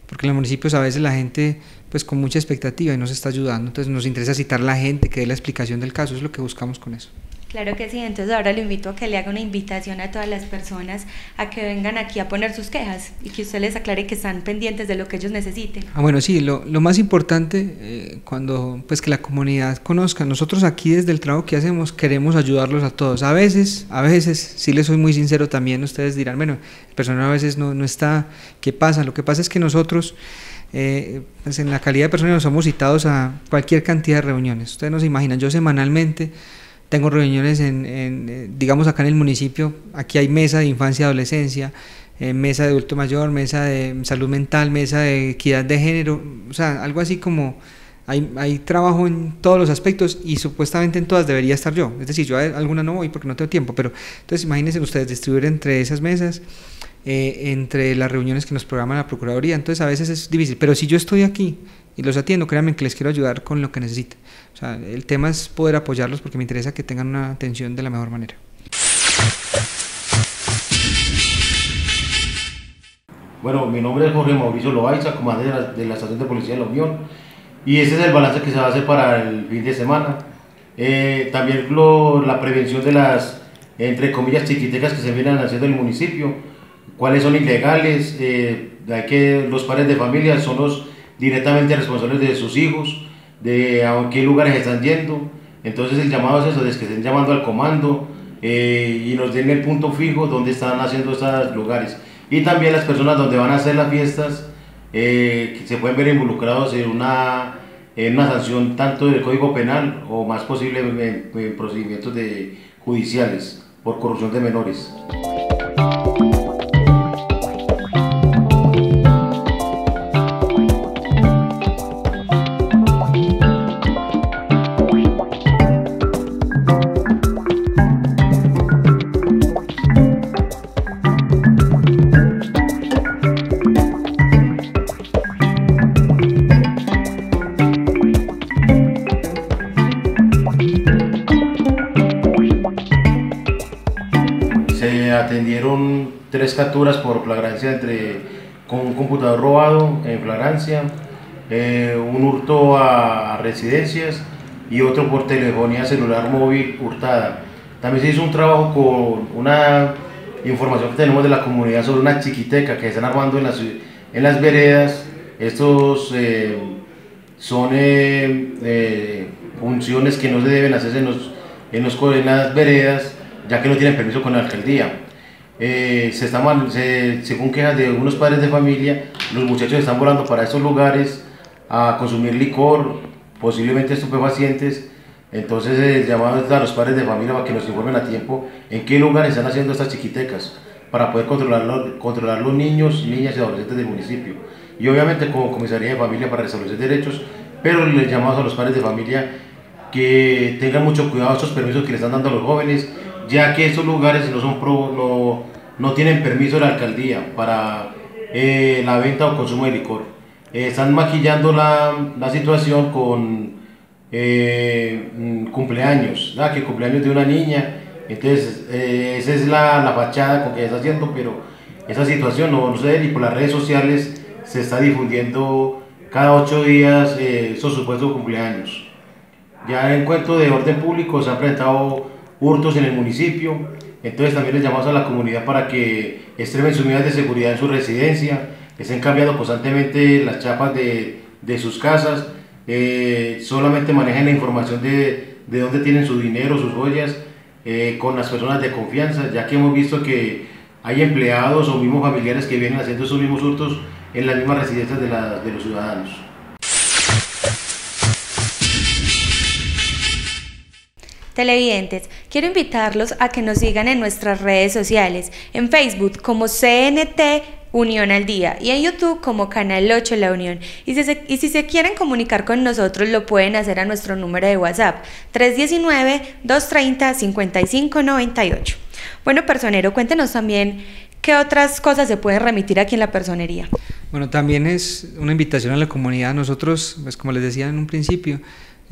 Porque en los municipios a veces la gente pues con mucha expectativa y nos está ayudando. Entonces nos interesa citar la gente, que dé la explicación del caso, es lo que buscamos con eso. Claro que sí, entonces ahora le invito a que le haga una invitación a todas las personas a que vengan aquí a poner sus quejas y que usted les aclare que están pendientes de lo que ellos necesiten. Ah, bueno, sí, lo, más importante eh, cuando pues que la comunidad conozca, nosotros aquí desde el trabajo que hacemos queremos ayudarlos a todos. A veces, a veces, sí les soy muy sincero también, ustedes dirán, bueno, el personal a veces no, no está, ¿qué pasa? Lo que pasa es que nosotros... Eh, pues en la calidad de personas nos somos citados a cualquier cantidad de reuniones. Ustedes no se imaginan, yo semanalmente tengo reuniones en, eh, digamos acá en el municipio, aquí hay mesa de infancia y adolescencia, eh, mesa de adulto mayor, mesa de salud mental, mesa de equidad de género, o sea, algo así como hay, hay, trabajo en todos los aspectos y supuestamente en todas debería estar yo. Es decir, yo alguna no voy porque no tengo tiempo, pero entonces imagínense ustedes distribuir entre esas mesas, eh, entre las reuniones que nos programa la Procuraduría, entonces a veces es difícil, pero si yo estoy aquí y los atiendo, créanme que les quiero ayudar con lo que necesiten. O sea, el tema es poder apoyarlos porque me interesa que tengan una atención de la mejor manera. Bueno, mi nombre es Jorge Mauricio Loaiza, comandante de la, de la Estación de Policía de la Unión, y ese es el balance que se va a hacer para el fin de semana. Eh, también lo, la prevención de las, entre comillas, chiquitecas que se vienen haciendo en el municipio, cuáles son ilegales, eh, hay que los padres de familia son los directamente responsables de sus hijos, de a qué lugares están yendo. Entonces el llamado es eso, es que estén llamando al comando eh, y nos den el punto fijo donde están haciendo estos lugares y también las personas donde van a hacer las fiestas eh, que se pueden ver involucrados en una, en una sanción tanto del Código Penal o más posible en, procedimientos de, judiciales por corrupción de menores. Eh, un hurto a, residencias y otro por telefonía celular móvil hurtada. También se hizo un trabajo con una información que tenemos de la comunidad sobre una chiquiteca que están armando en las, en las veredas. Estos eh, son eh, funciones que no se deben hacer en, los, en, los, en las veredas ya que no tienen permiso con la alcaldía. Eh, se están, según quejas de algunos padres de familia, los muchachos están volando para esos lugares a consumir licor, posiblemente estupefacientes. Entonces el llamado es a los padres de familia para que nos informen a tiempo en qué lugares están haciendo estas chiquitecas para poder controlar, controlar los niños, niñas y adolescentes del municipio. Y obviamente como comisaría de familia para restablecer derechos, pero les llamamos a los padres de familia que tengan mucho cuidado estos permisos que le están dando a los jóvenes, ya que estos lugares no, son no, no tienen permiso de la alcaldía para eh, la venta o consumo de licor. Eh, están maquillando la, la situación con eh, mm, cumpleaños, ¿verdad? que cumpleaños de una niña, entonces esa es la, la, fachada con que está haciendo, pero esa situación no, no sé, y por las redes sociales se está difundiendo cada ocho días esos supuestos cumpleaños. Ya en cuento de orden público se han presentado hurtos en el municipio, entonces también les llamamos a la comunidad para que extremen sus medidas de seguridad en su residencia, estén cambiando constantemente las chapas de, de sus casas, eh, solamente manejen la información de, de, dónde tienen su dinero, sus joyas, eh, con las personas de confianza, ya que hemos visto que hay empleados o mismos familiares que vienen haciendo esos mismos hurtos en las mismas residencias de, la, de los ciudadanos. Televidentes, quiero invitarlos a que nos sigan en nuestras redes sociales, en Facebook como CNT Unión al Día y en YouTube como Canal 8 La Unión. Y si, se, quieren comunicar con nosotros lo pueden hacer a nuestro número de WhatsApp 319-230-5598. Bueno, personero, cuéntenos también qué otras cosas se pueden remitir aquí en la personería. Bueno, también es una invitación a la comunidad. Nosotros, pues como les decía en un principio,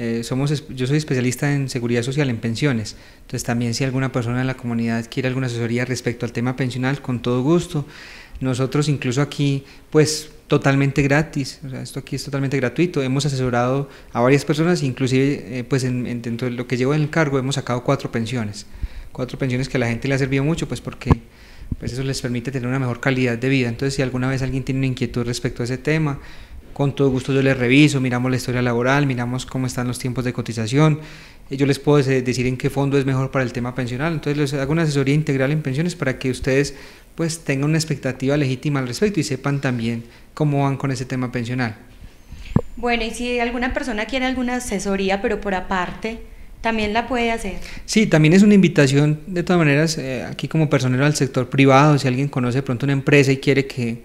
eh, somos, yo soy especialista en seguridad social, en pensiones. Entonces también si alguna persona en la comunidad quiere alguna asesoría respecto al tema pensional, con todo gusto. Nosotros incluso aquí, pues totalmente gratis, o sea, esto aquí es totalmente gratuito. Hemos asesorado a varias personas, inclusive eh, pues en, dentro de lo que llevo en el cargo hemos sacado cuatro pensiones. Cuatro pensiones que a la gente le ha servido mucho, pues porque pues eso les permite tener una mejor calidad de vida. Entonces si alguna vez alguien tiene una inquietud respecto a ese tema, con todo gusto yo les reviso, miramos la historia laboral, miramos cómo están los tiempos de cotización, eh, yo les puedo decir en qué fondo es mejor para el tema pensional, entonces les hago una asesoría integral en pensiones para que ustedes pues tengan una expectativa legítima al respecto y sepan también cómo van con ese tema pensional. Bueno, y si alguna persona quiere alguna asesoría, pero por aparte, también la puede hacer. Sí, también es una invitación, de todas maneras, eh, aquí como personero al sector privado, si alguien conoce pronto una empresa y quiere que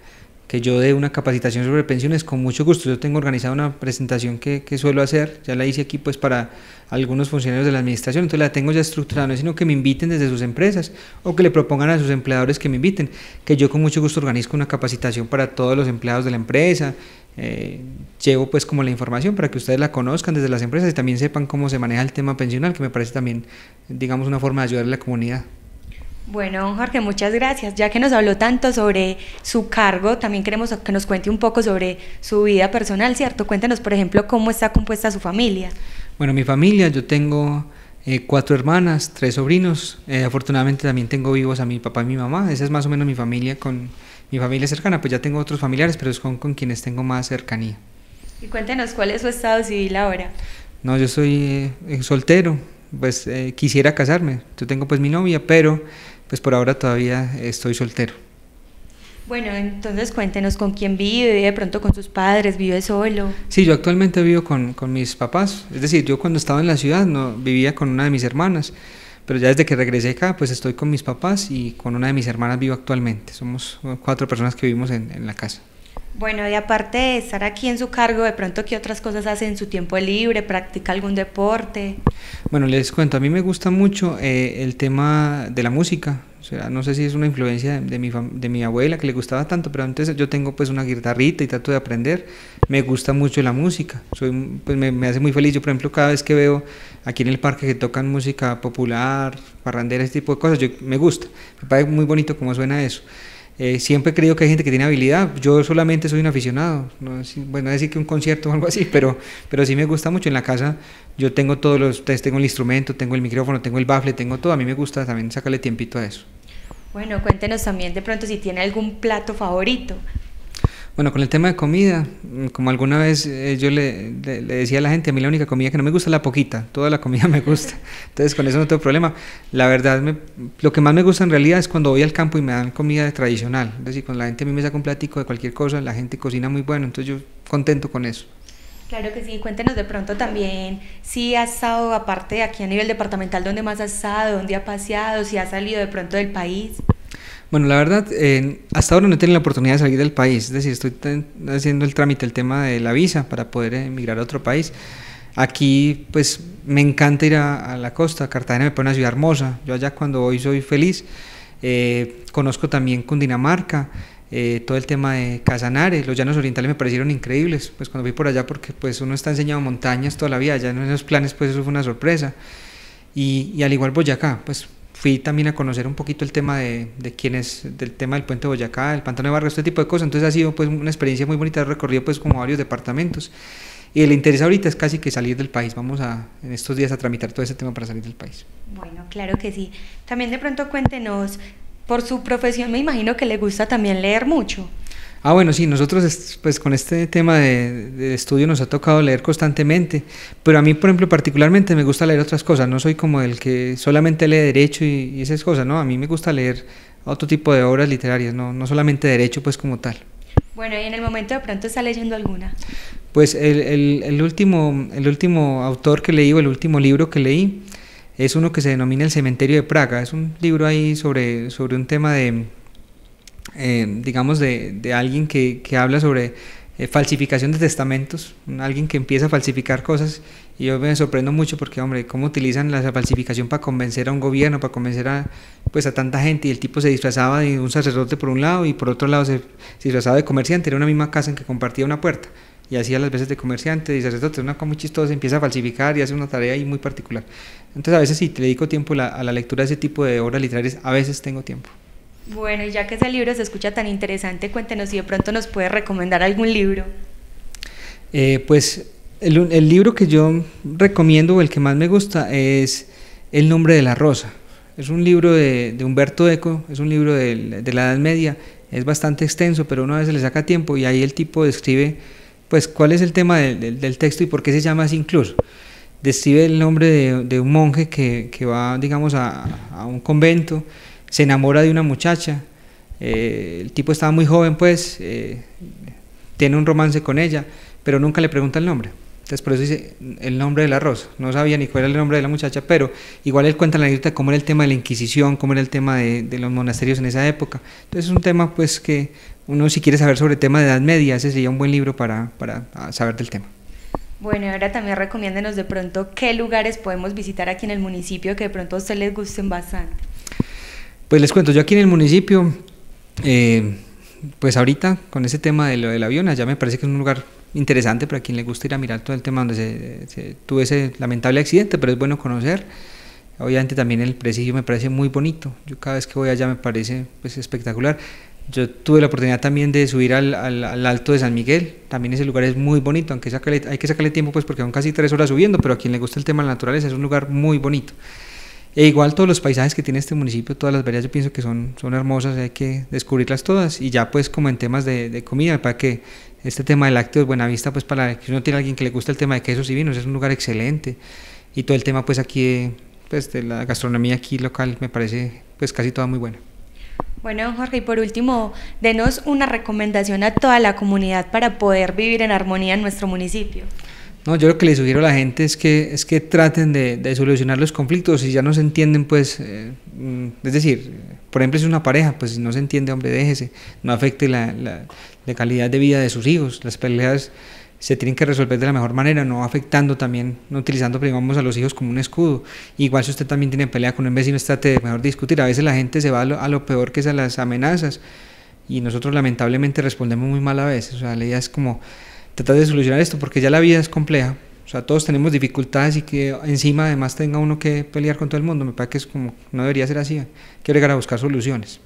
que yo dé una capacitación sobre pensiones, con mucho gusto. Yo tengo organizada una presentación que, que, suelo hacer, ya la hice aquí pues para algunos funcionarios de la administración, entonces la tengo ya estructurada, no es sino que me inviten desde sus empresas o que le propongan a sus empleadores que me inviten, que yo con mucho gusto organizo una capacitación para todos los empleados de la empresa, eh, llevo pues como la información para que ustedes la conozcan desde las empresas y también sepan cómo se maneja el tema pensional, que me parece también, digamos, una forma de ayudar a la comunidad. Bueno, Jorge, muchas gracias. Ya que nos habló tanto sobre su cargo, también queremos que nos cuente un poco sobre su vida personal, ¿cierto? Cuéntenos, por ejemplo, cómo está compuesta su familia. Bueno, mi familia, yo tengo eh, cuatro hermanas, tres sobrinos. Eh, afortunadamente también tengo vivos a mi papá y mi mamá. Esa es más o menos mi familia con mi familia cercana. Pues ya tengo otros familiares, pero es con, con quienes tengo más cercanía. Y cuéntenos cuál es su estado civil ahora. No, yo soy eh, soltero. Pues quisiera casarme. Yo tengo pues mi novia, pero pues por ahora todavía estoy soltero. Bueno, entonces cuéntenos con quién vive, de pronto con sus padres, vive solo. Sí, yo actualmente vivo con, con, mis papás, es decir, yo cuando estaba en la ciudad no vivía con una de mis hermanas, pero ya desde que regresé acá, pues estoy con mis papás y con una de mis hermanas vivo actualmente. Somos cuatro personas que vivimos en, en la casa. Bueno, y aparte de estar aquí en su cargo, de pronto, ¿qué otras cosas hace en su tiempo libre? ¿Practica algún deporte? Bueno, les cuento, a mí me gusta mucho eh, el tema de la música. O sea, no sé si es una influencia de, mi, de mi abuela que le gustaba tanto, pero antes yo tengo pues una guitarrita y trato de aprender. Me gusta mucho la música, Soy, pues me, me hace muy feliz. Yo, por ejemplo, cada vez que veo aquí en el parque que tocan música popular, parrandera, ese tipo de cosas, yo, me gusta. Me parece muy bonito cómo suena eso. Eh, siempre he creído que hay gente que tiene habilidad, yo solamente soy un aficionado, no es, bueno, decir que un concierto o algo así, pero, pero sí me gusta mucho. En la casa yo tengo todos los, tengo el instrumento, tengo el micrófono, tengo el bafle, tengo todo, a mí me gusta también sacarle tiempito a eso. Bueno, cuéntenos también de pronto si tiene algún plato favorito. Bueno, con el tema de comida, mm, como alguna vez eh, yo le, le, decía a la gente, a mí la única comida que no me gusta es la poquita, toda la comida me gusta, entonces con eso no tengo problema. La verdad, me, lo que más me gusta en realidad es cuando voy al campo y me dan comida tradicional, es decir, cuando la gente a mí me saca un platico de cualquier cosa, la gente cocina muy bueno, entonces yo contento con eso. Claro que sí, cuéntenos de pronto también si ha estado, aparte aquí a nivel departamental, dónde más ha estado, dónde ha paseado, si ha salido de pronto del país. Bueno, la verdad, hasta ahora no he tenido la oportunidad de salir del país, es decir, estoy haciendo el trámite, el tema de la visa para poder emigrar a otro país. Aquí, pues, me encanta ir a, a la costa, Cartagena me pone una ciudad hermosa, yo allá cuando voy soy feliz. Eh, conozco también Cundinamarca, eh, todo el tema de Casanare, los llanos orientales me parecieron increíbles, pues cuando fui por allá, porque pues uno está enseñado montañas toda la vida, ya en esos planes pues eso fue una sorpresa. Y, y al igual Boyacá, pues fui también a conocer un poquito el tema de, de quién del tema del puente Boyacá, el pantano de Barrio, este tipo de cosas. Entonces ha sido pues una experiencia muy bonita, he recorrido pues como varios departamentos. Y el interés ahorita es casi que salir del país. Vamos a en estos días a tramitar todo ese tema para salir del país. Bueno, claro que sí. También de pronto cuéntenos, por su profesión me imagino que le gusta también leer mucho. Ah, bueno, sí, nosotros pues con este tema de, de, estudio nos ha tocado leer constantemente, pero a mí, por ejemplo, particularmente me gusta leer otras cosas, no soy como el que solamente lee derecho y, y esas cosas, ¿no? A mí me gusta leer otro tipo de obras literarias, no, no solamente derecho pues como tal. Bueno, y en el momento de pronto está leyendo alguna. Pues el, el, el, último, el último autor que leí o el último libro que leí es uno que se denomina El Cementerio de Praga, es un libro ahí sobre, sobre un tema de eh, digamos, de, de, alguien que, habla sobre eh, falsificación de testamentos, alguien que empieza a falsificar cosas y yo me sorprendo mucho porque, hombre, cómo utilizan la falsificación para convencer a un gobierno, para convencer a, pues, a tanta gente y el tipo se disfrazaba de un sacerdote por un lado y por otro lado se, disfrazaba de comerciante, era una misma casa en que compartía una puerta y hacía las veces de comerciante y sacerdote, una cosa muy chistosa, empieza a falsificar y hace una tarea muy particular. Entonces a veces sí, te dedico tiempo la, a la lectura de ese tipo de obras literarias, a veces tengo tiempo. Bueno, y ya que ese libro se escucha tan interesante, cuéntenos si de pronto nos puede recomendar algún libro. Eh, pues el, libro que yo recomiendo o el que más me gusta es El nombre de la rosa. Es un libro de, de Humberto Eco, es un libro de, la Edad Media, es bastante extenso, pero una vez le saca tiempo y ahí el tipo describe pues cuál es el tema del, texto y por qué se llama así incluso. Describe el nombre de, un monje que, va, digamos, a un convento, se enamora de una muchacha, eh, el tipo estaba muy joven pues, eh, tiene un romance con ella, pero nunca le pregunta el nombre. Entonces por eso dice el nombre de la rosa. No sabía ni cuál era el nombre de la muchacha, pero igual él cuenta la anécdota cómo era el tema de la Inquisición, cómo era el tema de, los monasterios en esa época. Entonces es un tema pues que uno si quiere saber sobre el tema de Edad Media, ese sería un buen libro para, para saber del tema. Bueno, ahora también recomiéndenos de pronto qué lugares podemos visitar aquí en el municipio que de pronto a ustedes les gusten bastante. Pues les cuento, yo aquí en el municipio, eh, pues ahorita con ese tema de lo del avión, allá me parece que es un lugar interesante para quien le gusta ir a mirar todo el tema donde se, tuvo ese lamentable accidente, pero es bueno conocer. Obviamente también el presidio me parece muy bonito. Yo cada vez que voy allá me parece pues espectacular. Yo tuve la oportunidad también de subir al, al, Alto de San Miguel, también ese lugar es muy bonito, aunque hay que sacarle tiempo pues porque son casi tres horas subiendo, pero a quien le gusta el tema de la naturaleza es un lugar muy bonito. E igual todos los paisajes que tiene este municipio, todas las veredas yo pienso que son, son hermosas, hay que descubrirlas todas y ya pues como en temas de, de comida, para que este tema de lácteos Buenavista pues para que uno tiene alguien que le gusta el tema de quesos y vinos, es un lugar excelente y todo el tema pues aquí pues de la gastronomía aquí local me parece pues casi toda muy buena. Bueno, Jorge, y por último, denos una recomendación a toda la comunidad para poder vivir en armonía en nuestro municipio. No, yo lo que le sugiero a la gente es que, es que traten de, de solucionar los conflictos. Si ya no se entienden, pues, eh, mm, es decir, por ejemplo, si es una pareja, pues si no se entiende, hombre, déjese. No afecte la, la, calidad de vida de sus hijos. Las peleas se tienen que resolver de la mejor manera, no afectando también, no utilizando, digamos, a los hijos como un escudo. Igual si usted también tiene pelea con un vecino, trate de mejor discutir. A veces la gente se va a lo, a lo, peor que es a las amenazas y nosotros lamentablemente respondemos muy mal a veces. O sea, la idea es como tratar de solucionar esto porque ya la vida es compleja. O sea, todos tenemos dificultades y que encima además tenga uno que pelear con todo el mundo. Me parece que es como, no debería ser así. Hay que llegar a buscar soluciones.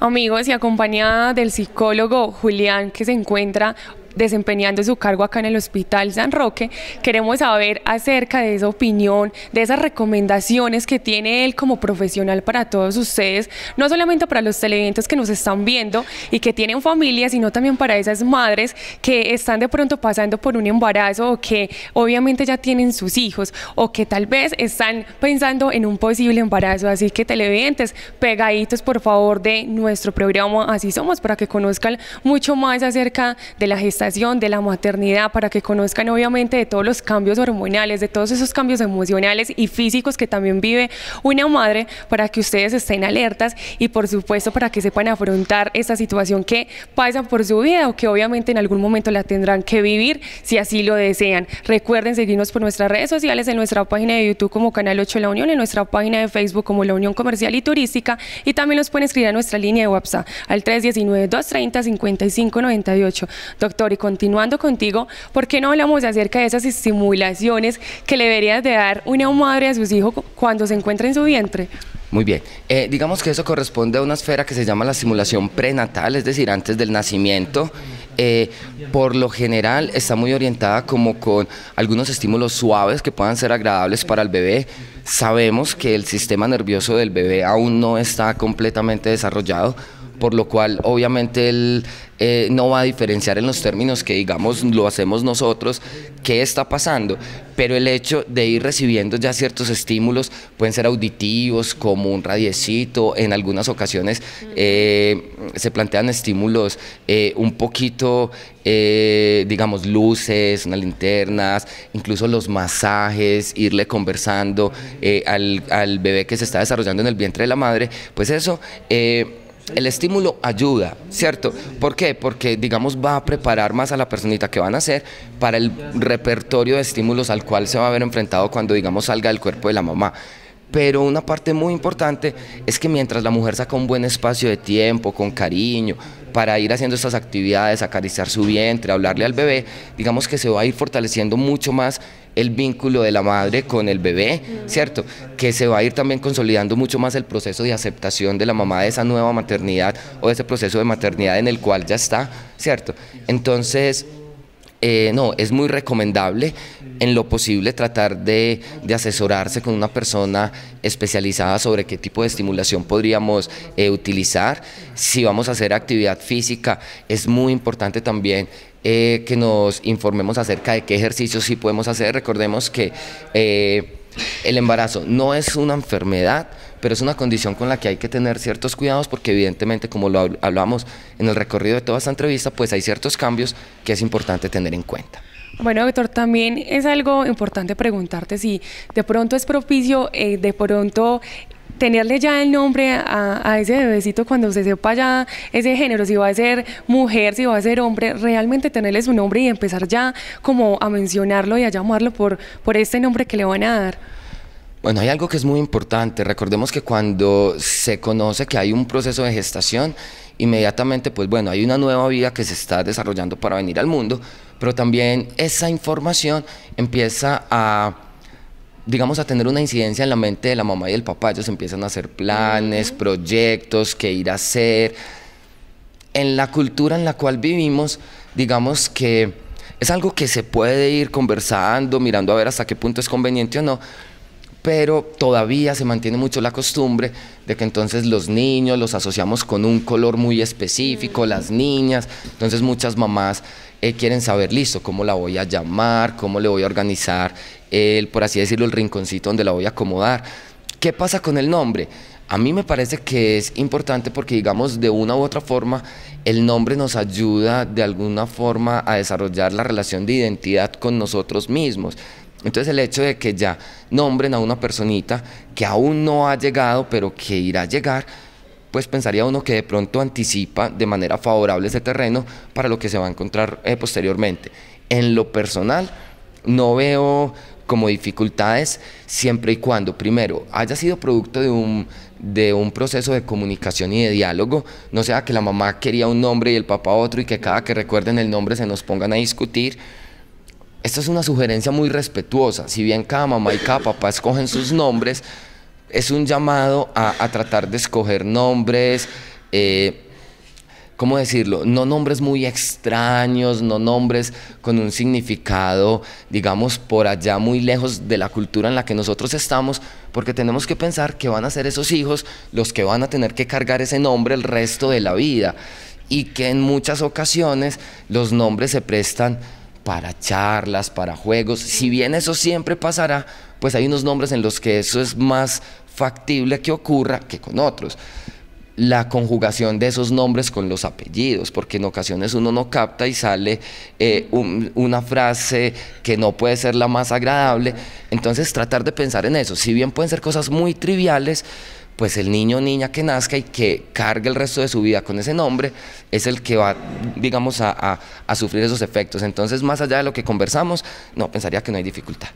amigos y acompañada del psicólogo Julián que se encuentra desempeñando su cargo acá en el Hospital San Roque, queremos saber acerca de esa opinión, de esas recomendaciones que tiene él como profesional para todos ustedes, no solamente para los televidentes que nos están viendo y que tienen familia, sino también para esas madres que están de pronto pasando por un embarazo o que obviamente ya tienen sus hijos o que tal vez están pensando en un posible embarazo. Así que televidentes, pegaditos por favor de nuestro programa Así Somos para que conozcan mucho más acerca de la gestación de la maternidad, para que conozcan obviamente de todos los cambios hormonales, de todos esos cambios emocionales y físicos que también vive una madre, para que ustedes estén alertas y por supuesto para que sepan afrontar esta situación que pasa por su vida o que obviamente en algún momento la tendrán que vivir si así lo desean. Recuerden seguirnos por nuestras redes sociales, en nuestra página de YouTube como Canal 8 La Unión, en nuestra página de Facebook como La Unión Comercial y Turística y también nos pueden escribir a nuestra línea de WhatsApp al 319-230-5598. Doctor, continuando contigo, ¿por qué no hablamos acerca de esas estimulaciones que le debería de dar una madre a sus hijos cuando se encuentra en su vientre? Muy bien. Eh, digamos que eso corresponde a una esfera que se llama la estimulación prenatal, es decir, antes del nacimiento. Eh, por lo general está muy orientada como con algunos estímulos suaves que puedan ser agradables para el bebé. Sabemos que el sistema nervioso del bebé aún no está completamente desarrollado, por lo cual obviamente él eh, no va a diferenciar en los términos que digamos lo hacemos nosotros, qué está pasando, pero el hecho de ir recibiendo ya ciertos estímulos, pueden ser auditivos, como un radiecito, en algunas ocasiones eh, se plantean estímulos eh, un poquito, digamos, luces, unas linternas, incluso los masajes, irle conversando al, al, bebé que se está desarrollando en el vientre de la madre, pues eso el estímulo ayuda, ¿cierto? ¿Por qué? Porque, digamos, va a preparar más a la personita que van a hacer para el repertorio de estímulos al cual se va a ver enfrentado cuando, digamos, salga del cuerpo de la mamá. Pero una parte muy importante es que mientras la mujer saca un buen espacio de tiempo, con cariño, para ir haciendo estas actividades, acariciar su vientre, hablarle al bebé, digamos que se va a ir fortaleciendo mucho más el vínculo de la madre con el bebé, ¿cierto? Que se va a ir también consolidando mucho más el proceso de aceptación de la mamá de esa nueva maternidad o de ese proceso de maternidad en el cual ya está, ¿cierto? Entonces, eh, no, es muy recomendable en lo posible tratar de, asesorarse con una persona especializada sobre qué tipo de estimulación podríamos eh, utilizar. Si vamos a hacer actividad física, es muy importante también eh, que nos informemos acerca de qué ejercicios sí podemos hacer. Recordemos que El embarazo no es una enfermedad, pero es una condición con la que hay que tener ciertos cuidados porque evidentemente, como lo hablamos en el recorrido de toda esta entrevista, pues hay ciertos cambios que es importante tener en cuenta. Bueno, doctor, también es algo importante preguntarte si de pronto es propicio, eh, de pronto tenerle ya el nombre a, ese bebecito cuando se sepa ya ese género, si va a ser mujer, si va a ser hombre, realmente tenerle su nombre y empezar ya como a mencionarlo y a llamarlo por, por este nombre que le van a dar. Bueno, hay algo que es muy importante. Recordemos que cuando se conoce que hay un proceso de gestación, inmediatamente, pues bueno, hay una nueva vida que se está desarrollando para venir al mundo, pero también esa información empieza a digamos, a tener una incidencia en la mente de la mamá y el papá. Ellos empiezan a hacer planes, proyectos, qué ir a hacer. En la cultura en la cual vivimos, digamos que es algo que se puede ir conversando, mirando a ver hasta qué punto es conveniente o no, pero todavía se mantiene mucho la costumbre de que entonces los niños los asociamos con un color muy específico, las niñas, entonces muchas mamás eh, quieren saber, listo, cómo la voy a llamar, cómo le voy a organizar, el, por así decirlo, el rinconcito donde la voy a acomodar. ¿Qué pasa con el nombre? A mí me parece que es importante porque, digamos, de una u otra forma, el nombre nos ayuda de alguna forma a desarrollar la relación de identidad con nosotros mismos. Entonces el hecho de que ya nombren a una personita que aún no ha llegado, pero que irá a llegar, pues pensaría uno que de pronto anticipa de manera favorable ese terreno para lo que se va a encontrar eh, posteriormente. En lo personal, no veo como dificultades siempre y cuando, primero, haya sido producto de un, de un proceso de comunicación y de diálogo, no sea que la mamá quería un nombre y el papá otro y que cada que recuerden el nombre se nos pongan a discutir. Esta es una sugerencia muy respetuosa, si bien cada mamá y cada papá escogen sus nombres, es un llamado a, tratar de escoger nombres, eh, ¿cómo decirlo? No nombres muy extraños, no nombres con un significado, digamos, por allá muy lejos de la cultura en la que nosotros estamos, porque tenemos que pensar que van a ser esos hijos los que van a tener que cargar ese nombre el resto de la vida y que en muchas ocasiones los nombres se prestan para charlas, para juegos. Si bien eso siempre pasará, pues hay unos nombres en los que eso es más factible que ocurra que con otros. La conjugación de esos nombres con los apellidos, porque en ocasiones uno no capta y sale eh, una frase que no puede ser la más agradable. Entonces tratar de pensar en eso. Si bien pueden ser cosas muy triviales, pues el niño o niña que nazca y que cargue el resto de su vida con ese nombre es el que va, digamos, a sufrir esos efectos. Entonces, más allá de lo que conversamos, no, pensaría que no hay dificultad.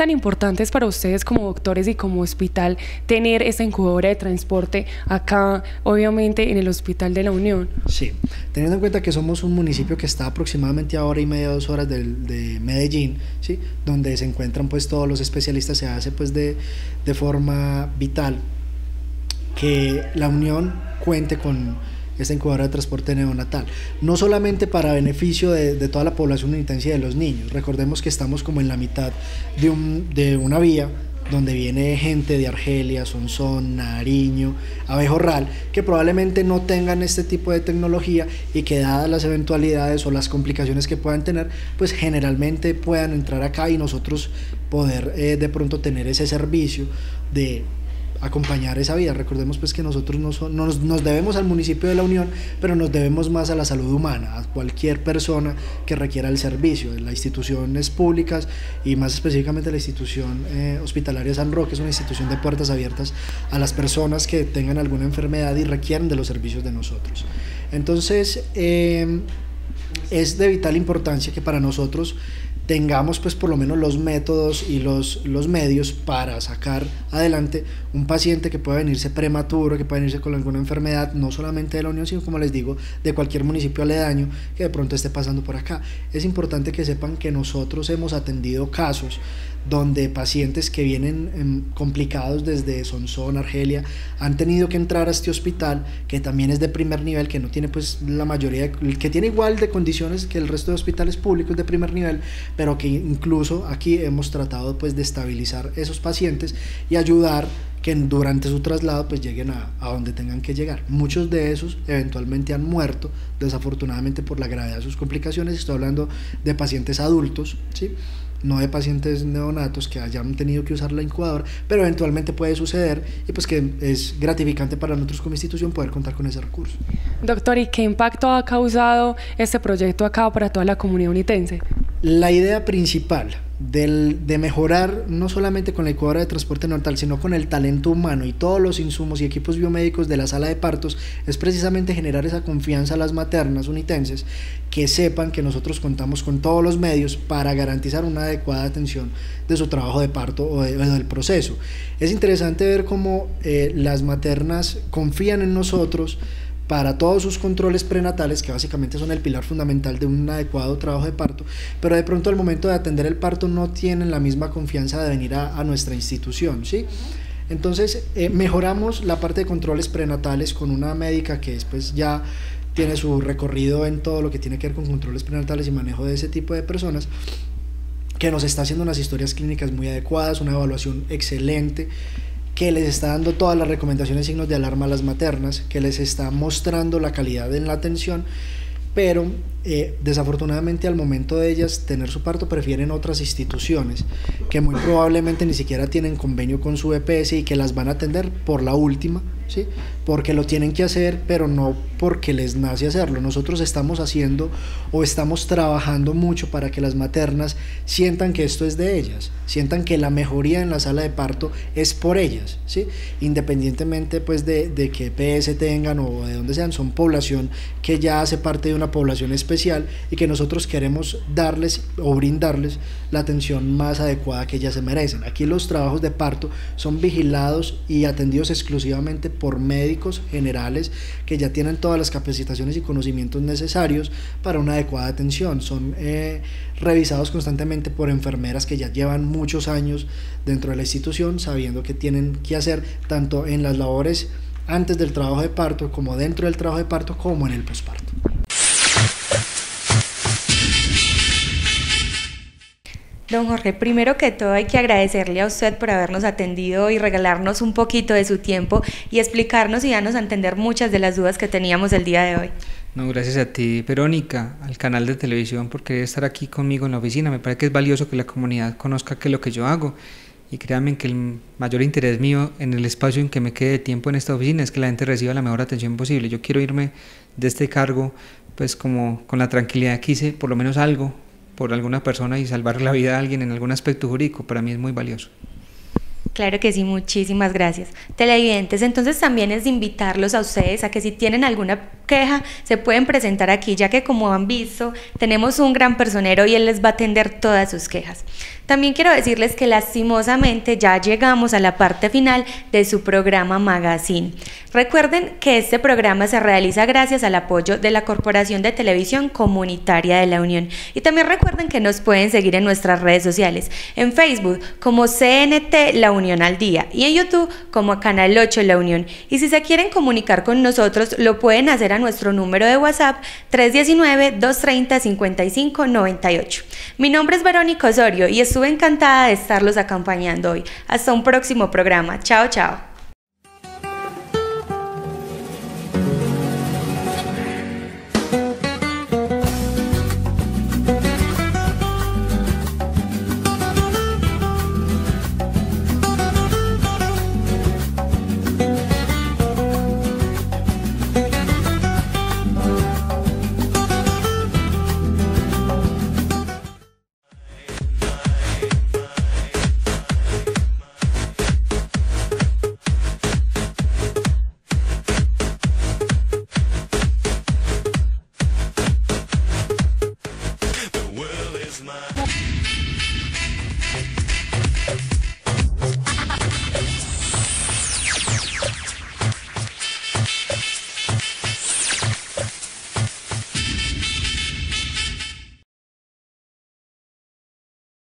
Tan importante para ustedes como doctores y como hospital tener esta incubadora de transporte acá, obviamente, en el Hospital de la Unión? Sí, teniendo en cuenta que somos un municipio que está aproximadamente a hora y media, dos horas de, de Medellín, ¿sí? donde se encuentran pues todos los especialistas, se hace pues de, de forma vital que la Unión cuente con esta incubadora de transporte neonatal. No solamente para beneficio de, toda la población y de los niños. Recordemos que estamos como en la mitad de una vía donde viene gente de Argelia, Sonsón, Nariño, Abejorral, que probablemente no tengan este tipo de tecnología y que dadas las eventualidades o las complicaciones que puedan tener, pues generalmente puedan entrar acá y nosotros poder eh, de pronto tener ese servicio de acompañar esa vida. Recordemos pues que nosotros no nos, nos, debemos al municipio de la Unión, pero nos debemos más a la salud humana, a cualquier persona que requiera el servicio. Las instituciones públicas y más específicamente la institución eh, hospitalaria San Roque es una institución de puertas abiertas a las personas que tengan alguna enfermedad y requieren de los servicios de nosotros. Entonces, eh, es de vital importancia que para nosotros tengamos pues por lo menos los métodos y los, los medios para sacar adelante un paciente que pueda venirse prematuro, que pueda venirse con alguna enfermedad, no solamente de la Unión, sino como les digo, de cualquier municipio aledaño que de pronto esté pasando por acá. Es importante que sepan que nosotros hemos atendido casos donde pacientes que vienen em, complicados desde Sonsón, Argelia, han tenido que entrar a este hospital que también es de primer nivel, que no tiene pues la mayoría, que tiene igual de condiciones que el resto de hospitales públicos de primer nivel, pero que incluso aquí hemos tratado pues de estabilizar esos pacientes y ayudar que durante su traslado pues lleguen a, a, donde tengan que llegar. Muchos de esos eventualmente han muerto, desafortunadamente por la gravedad de sus complicaciones, estoy hablando de pacientes adultos, ¿sí? No de pacientes neonatos que hayan tenido que usar la incubadora, pero eventualmente puede suceder y pues que es gratificante para nosotros como institución poder contar con ese recurso. Doctor, ¿y qué impacto ha causado este proyecto acá para toda la comunidad unitense? La idea principal del, de mejorar no solamente con la incubadora de transporte neonatal, sino con el talento humano y todos los insumos y equipos biomédicos de la sala de partos, es precisamente generar esa confianza a las maternas unitenses que sepan que nosotros contamos con todos los medios para garantizar una adecuada atención de su trabajo de parto o, del proceso. Es interesante ver cómo eh, las maternas confían en nosotros para todos sus controles prenatales, que básicamente son el pilar fundamental de un adecuado trabajo de parto, pero de pronto al momento de atender el parto no tienen la misma confianza de venir a, nuestra institución, ¿sí? Entonces, eh, mejoramos la parte de controles prenatales con una médica que después ya tiene su recorrido en todo lo que tiene que ver con controles prenatales y manejo de ese tipo de personas, que nos está haciendo unas historias clínicas muy adecuadas, una evaluación excelente que les está dando todas las recomendaciones signos de alarma a las maternas, que les está mostrando la calidad en la atención, pero eh, desafortunadamente al momento de ellas tener su parto prefieren otras instituciones que muy probablemente ni siquiera tienen convenio con su EPS y que las van a atender por la última ¿sí? porque lo tienen que hacer, pero no porque les nace hacerlo. Nosotros estamos haciendo o estamos trabajando mucho para que las maternas sientan que esto es de ellas, sientan que la mejoría en la sala de parto es por ellas, ¿sí? independientemente pues de, de que PS tengan o de donde sean, son población que ya hace parte de una población especial y que nosotros queremos darles o brindarles la atención más adecuada que ellas se merecen. Aquí los trabajos de parto son vigilados y atendidos exclusivamente por médicos generales que ya tienen todas las capacitaciones y conocimientos necesarios para una adecuada atención. Son eh, revisados constantemente por enfermeras que ya llevan muchos años dentro de la institución, sabiendo que tienen que hacer tanto en las labores antes del trabajo de parto, como dentro del trabajo de parto, como en el posparto. Don Jorge, primero que todo hay que agradecerle a usted por habernos atendido y regalarnos un poquito de su tiempo y explicarnos y darnos a entender muchas de las dudas que teníamos el día de hoy. No, gracias a ti, Verónica, al canal de televisión por querer estar aquí conmigo en la oficina. Me parece que es valioso que la comunidad conozca qué es lo que yo hago. Y créanme que el mayor interés mío en el espacio en que me quede de tiempo en esta oficina es que la gente reciba la mejor atención posible. Yo quiero irme de este cargo pues como con la tranquilidad que hice por lo menos algo por alguna persona y salvar la vida a alguien en algún aspecto jurídico, para mí es muy valioso. Claro que sí, muchísimas gracias. Televidentes, entonces también es invitarlos a ustedes a que si tienen alguna queja se pueden presentar aquí, ya que como han visto, tenemos un gran personero y él les va a atender todas sus quejas. También quiero decirles que lastimosamente ya llegamos a la parte final de su programa Magazine. Recuerden que este programa se realiza gracias al apoyo de la Corporación de Televisión Comunitaria de la Unión. Y también recuerden que nos pueden seguir en nuestras redes sociales, en Facebook como CNT La Unión al Día y en YouTube como Canal 8 La Unión. Y si se quieren comunicar con nosotros, lo pueden hacer a nuestro número de WhatsApp 319-230-5598. Mi nombre es Verónica Osorio y estuve encantada de estarlos acompañando hoy. Hasta un próximo programa. Chao, chao.